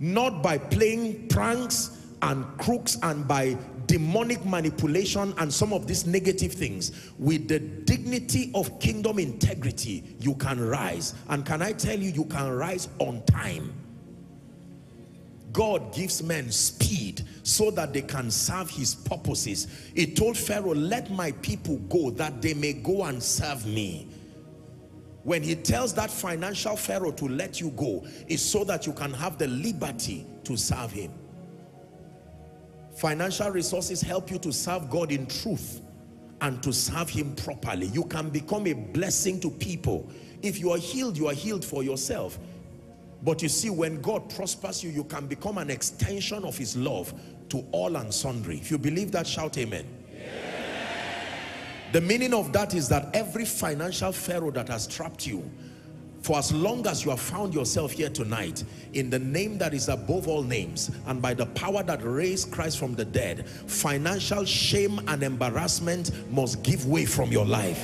Not by playing pranks and crooks and by demonic manipulation and some of these negative things with the dignity of kingdom integrity you can rise. And can I tell you you can rise on time. God gives men speed so that they can serve his purposes. He told Pharaoh let my people go that they may go and serve me. When he tells that financial Pharaoh to let you go is so that you can have the liberty to serve him Financial resources help you to serve God in truth and to serve him properly. You can become a blessing to people. If you are healed, you are healed for yourself. But you see, when God prospers you, you can become an extension of his love to all and sundry. If you believe that, shout amen. The meaning of that is that every financial pharaoh that has trapped you, for as long as you have found yourself here tonight, in the name that is above all names, and by the power that raised Christ from the dead, financial shame and embarrassment must give way from your life.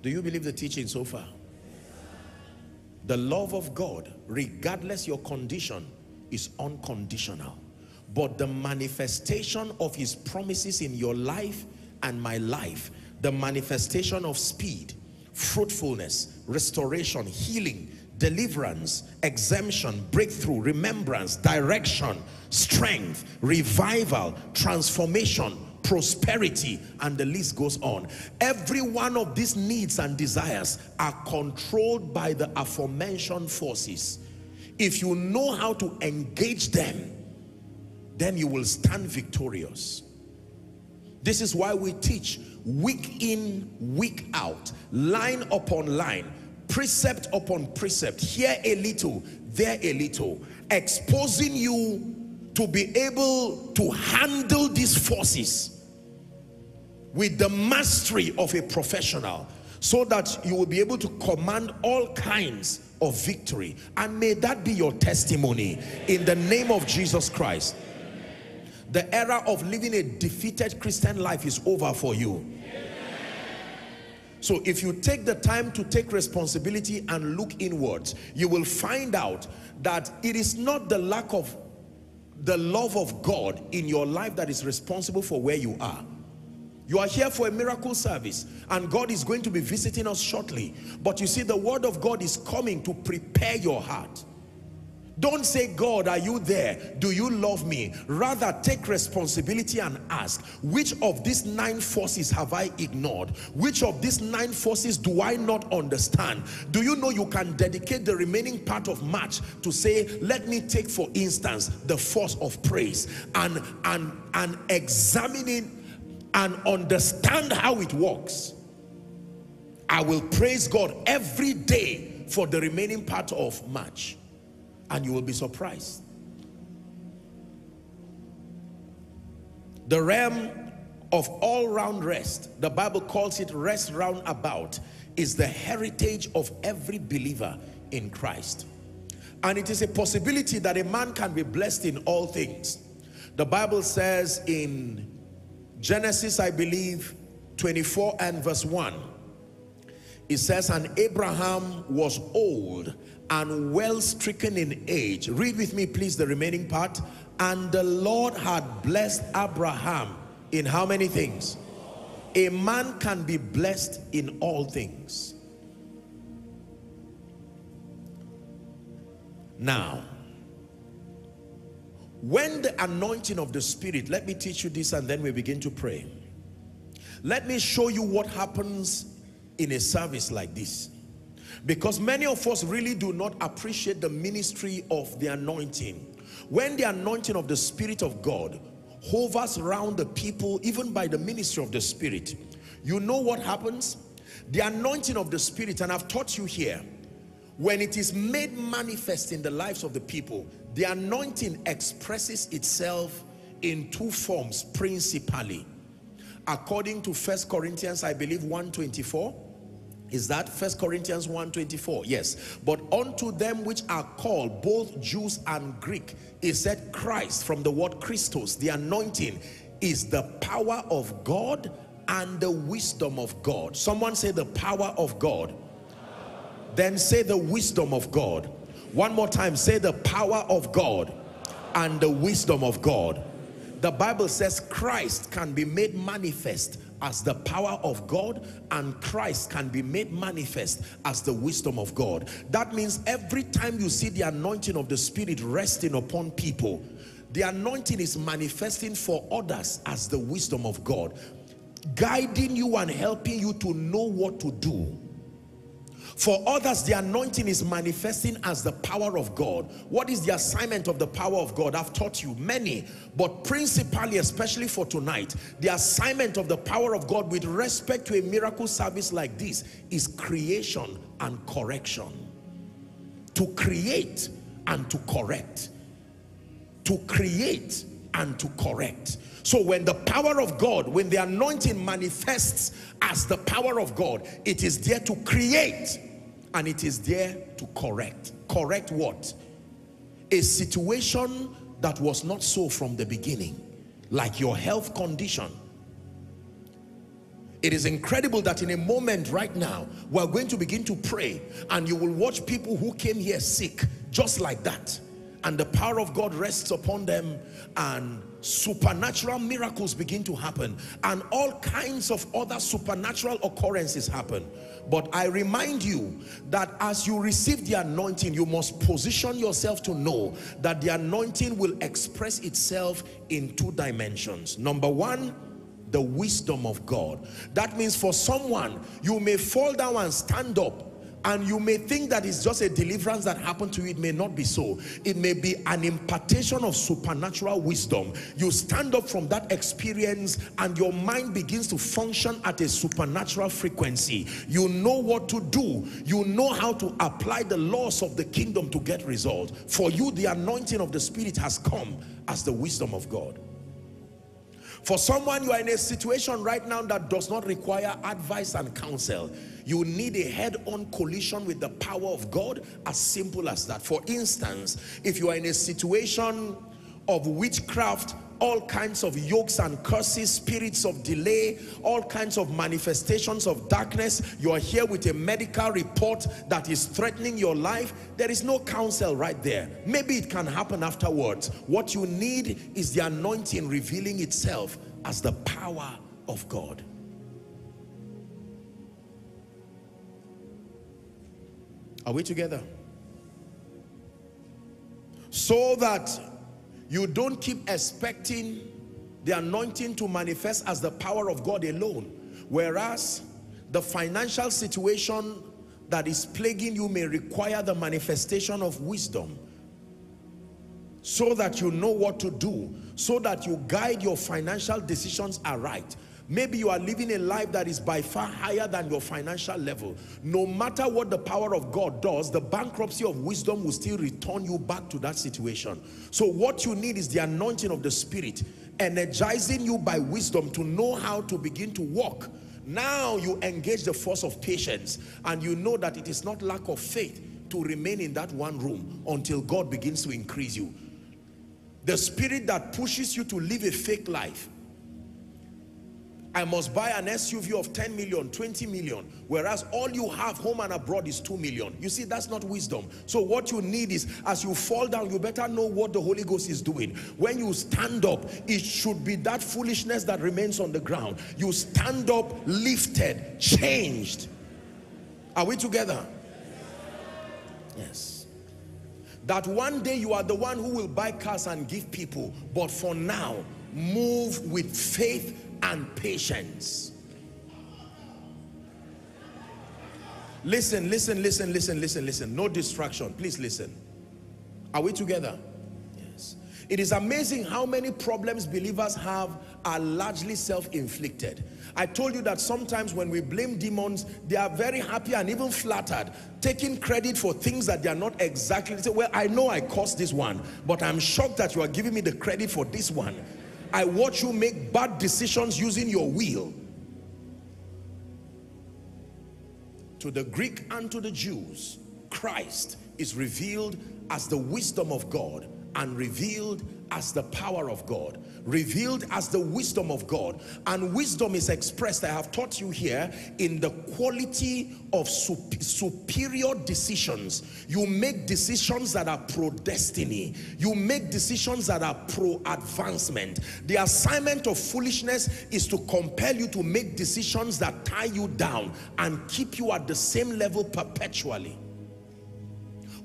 Do you believe the teaching so far? The love of God, regardless your condition, is unconditional but the manifestation of his promises in your life and my life, the manifestation of speed, fruitfulness, restoration, healing, deliverance, exemption, breakthrough, remembrance, direction, strength, revival, transformation, prosperity, and the list goes on. Every one of these needs and desires are controlled by the aforementioned forces. If you know how to engage them, then you will stand victorious. This is why we teach week in, week out, line upon line, precept upon precept, here a little, there a little, exposing you to be able to handle these forces with the mastery of a professional so that you will be able to command all kinds of victory. And may that be your testimony in the name of Jesus Christ. The era of living a defeated Christian life is over for you. So if you take the time to take responsibility and look inwards, you will find out that it is not the lack of the love of God in your life that is responsible for where you are. You are here for a miracle service and God is going to be visiting us shortly. But you see, the word of God is coming to prepare your heart Don't say, God, are you there? Do you love me? Rather, take responsibility and ask, which of these nine forces have I ignored? Which of these nine forces do I not understand? Do you know you can dedicate the remaining part of March to say, let me take, for instance, the force of praise and, and, and examining and understand how it works. I will praise God every day for the remaining part of March and you will be surprised. The realm of all-round rest, the Bible calls it rest round about, is the heritage of every believer in Christ. And it is a possibility that a man can be blessed in all things. The Bible says in Genesis, I believe, 24 and verse 1, it says, and Abraham was old and well stricken in age. Read with me, please, the remaining part. And the Lord had blessed Abraham in how many things? A man can be blessed in all things. Now, when the anointing of the Spirit, let me teach you this and then we begin to pray. Let me show you what happens in a service like this. Because many of us really do not appreciate the ministry of the anointing. When the anointing of the Spirit of God hovers around the people, even by the ministry of the Spirit, you know what happens? The anointing of the Spirit, and I've taught you here, when it is made manifest in the lives of the people, the anointing expresses itself in two forms principally. According to First Corinthians, I believe 124, is that First Corinthians 1.24? Yes. But unto them which are called, both Jews and Greek, is said Christ, from the word Christos, the anointing, is the power of God and the wisdom of God. Someone say the power of God. Then say the wisdom of God. One more time, say the power of God and the wisdom of God. The Bible says Christ can be made manifest as the power of God and Christ can be made manifest as the wisdom of God. That means every time you see the anointing of the Spirit resting upon people, the anointing is manifesting for others as the wisdom of God, guiding you and helping you to know what to do for others, the anointing is manifesting as the power of God. What is the assignment of the power of God? I've taught you many, but principally, especially for tonight, the assignment of the power of God with respect to a miracle service like this is creation and correction. To create and to correct. To create and to correct. So when the power of God, when the anointing manifests as the power of God, it is there to create and it is there to correct. Correct what? A situation that was not so from the beginning, like your health condition. It is incredible that in a moment right now, we're going to begin to pray and you will watch people who came here sick, just like that. And the power of God rests upon them and supernatural miracles begin to happen and all kinds of other supernatural occurrences happen but I remind you that as you receive the anointing, you must position yourself to know that the anointing will express itself in two dimensions. Number one, the wisdom of God. That means for someone, you may fall down and stand up and you may think that it's just a deliverance that happened to you. It may not be so. It may be an impartation of supernatural wisdom. You stand up from that experience and your mind begins to function at a supernatural frequency. You know what to do. You know how to apply the laws of the kingdom to get results. For you, the anointing of the Spirit has come as the wisdom of God. For someone, you are in a situation right now that does not require advice and counsel. You need a head-on collision with the power of God, as simple as that. For instance, if you are in a situation of witchcraft, all kinds of yokes and curses, spirits of delay, all kinds of manifestations of darkness. You are here with a medical report that is threatening your life. There is no counsel right there. Maybe it can happen afterwards. What you need is the anointing revealing itself as the power of God. Are we together? So that you don't keep expecting the anointing to manifest as the power of God alone. Whereas the financial situation that is plaguing you may require the manifestation of wisdom so that you know what to do, so that you guide your financial decisions aright. Maybe you are living a life that is by far higher than your financial level. No matter what the power of God does, the bankruptcy of wisdom will still return you back to that situation. So what you need is the anointing of the Spirit, energizing you by wisdom to know how to begin to walk. Now you engage the force of patience and you know that it is not lack of faith to remain in that one room until God begins to increase you. The spirit that pushes you to live a fake life I must buy an SUV of 10 million, 20 million, whereas all you have home and abroad is 2 million. You see, that's not wisdom. So what you need is, as you fall down, you better know what the Holy Ghost is doing. When you stand up, it should be that foolishness that remains on the ground. You stand up lifted, changed. Are we together? Yes. That one day you are the one who will buy cars and give people, but for now, move with faith and patience. Listen, listen, listen, listen, listen, listen. No distraction. Please listen. Are we together? Yes. It is amazing how many problems believers have are largely self-inflicted. I told you that sometimes when we blame demons, they are very happy and even flattered, taking credit for things that they are not exactly. Well, I know I caused this one, but I'm shocked that you are giving me the credit for this one. I watch you make bad decisions using your will. To the Greek and to the Jews, Christ is revealed as the wisdom of God and revealed as the power of God revealed as the wisdom of God. And wisdom is expressed I have taught you here in the quality of superior decisions. You make decisions that are pro-destiny. You make decisions that are pro-advancement. The assignment of foolishness is to compel you to make decisions that tie you down and keep you at the same level perpetually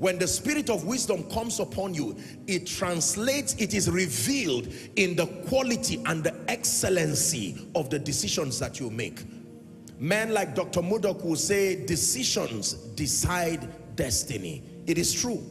when the spirit of wisdom comes upon you, it translates, it is revealed in the quality and the excellency of the decisions that you make. Men like Dr. Murdock will say, decisions decide destiny. It is true.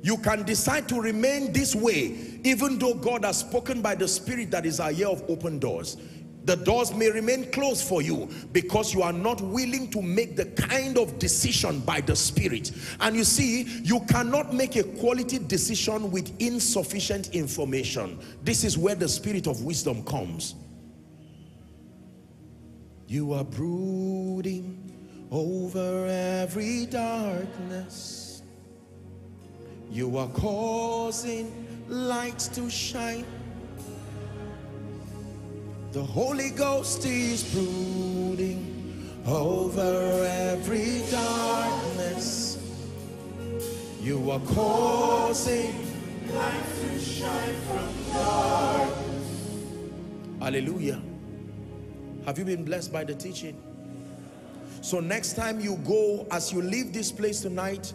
You can decide to remain this way, even though God has spoken by the Spirit that is our year of open doors the doors may remain closed for you because you are not willing to make the kind of decision by the spirit. And you see you cannot make a quality decision with insufficient information. This is where the spirit of wisdom comes. You are brooding over every darkness. You are causing lights to shine the Holy Ghost is brooding over every darkness. You are causing light to shine from darkness. Hallelujah. Have you been blessed by the teaching? So next time you go, as you leave this place tonight,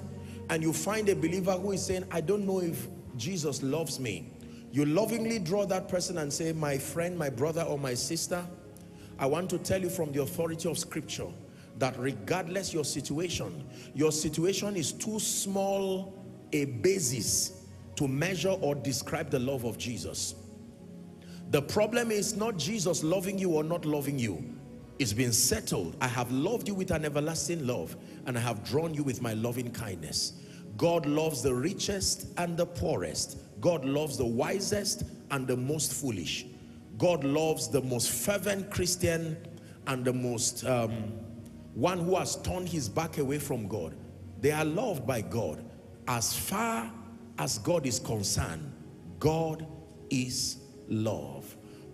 and you find a believer who is saying, I don't know if Jesus loves me you lovingly draw that person and say, my friend, my brother, or my sister, I want to tell you from the authority of scripture that regardless your situation, your situation is too small a basis to measure or describe the love of Jesus. The problem is not Jesus loving you or not loving you. It's been settled. I have loved you with an everlasting love and I have drawn you with my loving kindness. God loves the richest and the poorest. God loves the wisest and the most foolish. God loves the most fervent Christian and the most um, one who has turned his back away from God. They are loved by God. As far as God is concerned, God is love.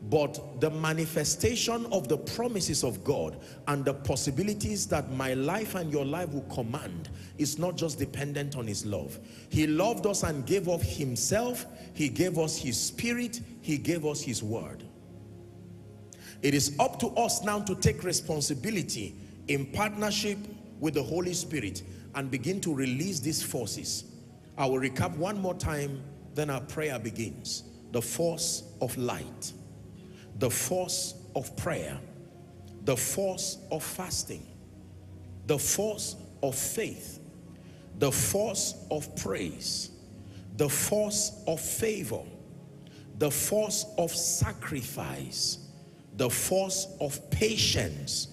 But the manifestation of the promises of God and the possibilities that my life and your life will command is not just dependent on his love. He loved us and gave of himself. He gave us his spirit. He gave us his word. It is up to us now to take responsibility in partnership with the Holy Spirit and begin to release these forces I will recap one more time, then our prayer begins. The force of light, the force of prayer, the force of fasting, the force of faith, the force of praise, the force of favor, the force of sacrifice, the force of patience,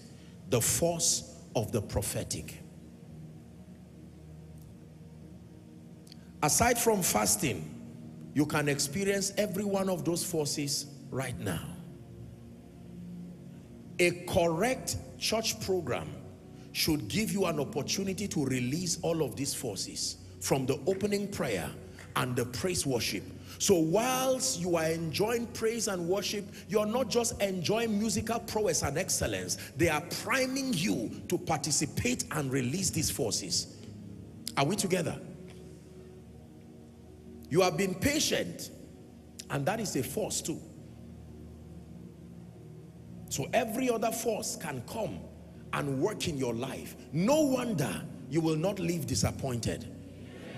the force of the prophetic. Aside from fasting, you can experience every one of those forces right now. A correct church program should give you an opportunity to release all of these forces from the opening prayer and the praise worship. So whilst you are enjoying praise and worship, you're not just enjoying musical prowess and excellence. They are priming you to participate and release these forces. Are we together? You have been patient and that is a force too. So every other force can come and work in your life. No wonder you will not leave disappointed.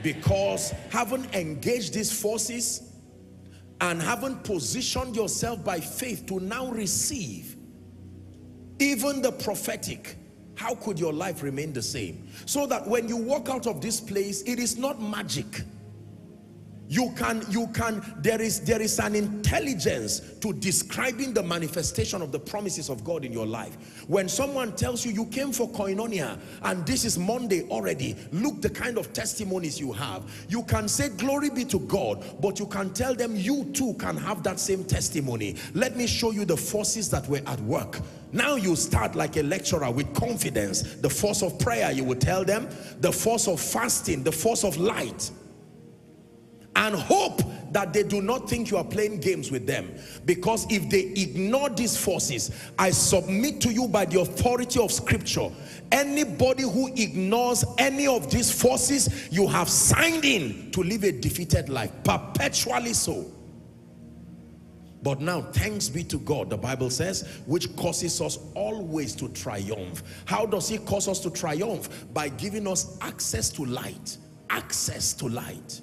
Because having engaged these forces and haven't positioned yourself by faith to now receive even the prophetic how could your life remain the same? So that when you walk out of this place it is not magic you can you can there is there is an intelligence to describing the manifestation of the promises of god in your life. When someone tells you you came for koinonia and this is monday already. Look the kind of testimonies you have. You can say glory be to god but you can tell them you too can have that same testimony. Let me show you the forces that were at work. Now you start like a lecturer with confidence. The force of prayer you will tell them. The force of fasting the force of light and hope that they do not think you are playing games with them. Because if they ignore these forces I submit to you by the authority of scripture anybody who ignores any of these forces you have signed in to live a defeated life perpetually so. But now thanks be to God the Bible says which causes us always to triumph. How does he cause us to triumph? By giving us access to light. Access to light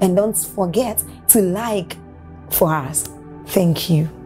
And don't forget to like for us. Thank you.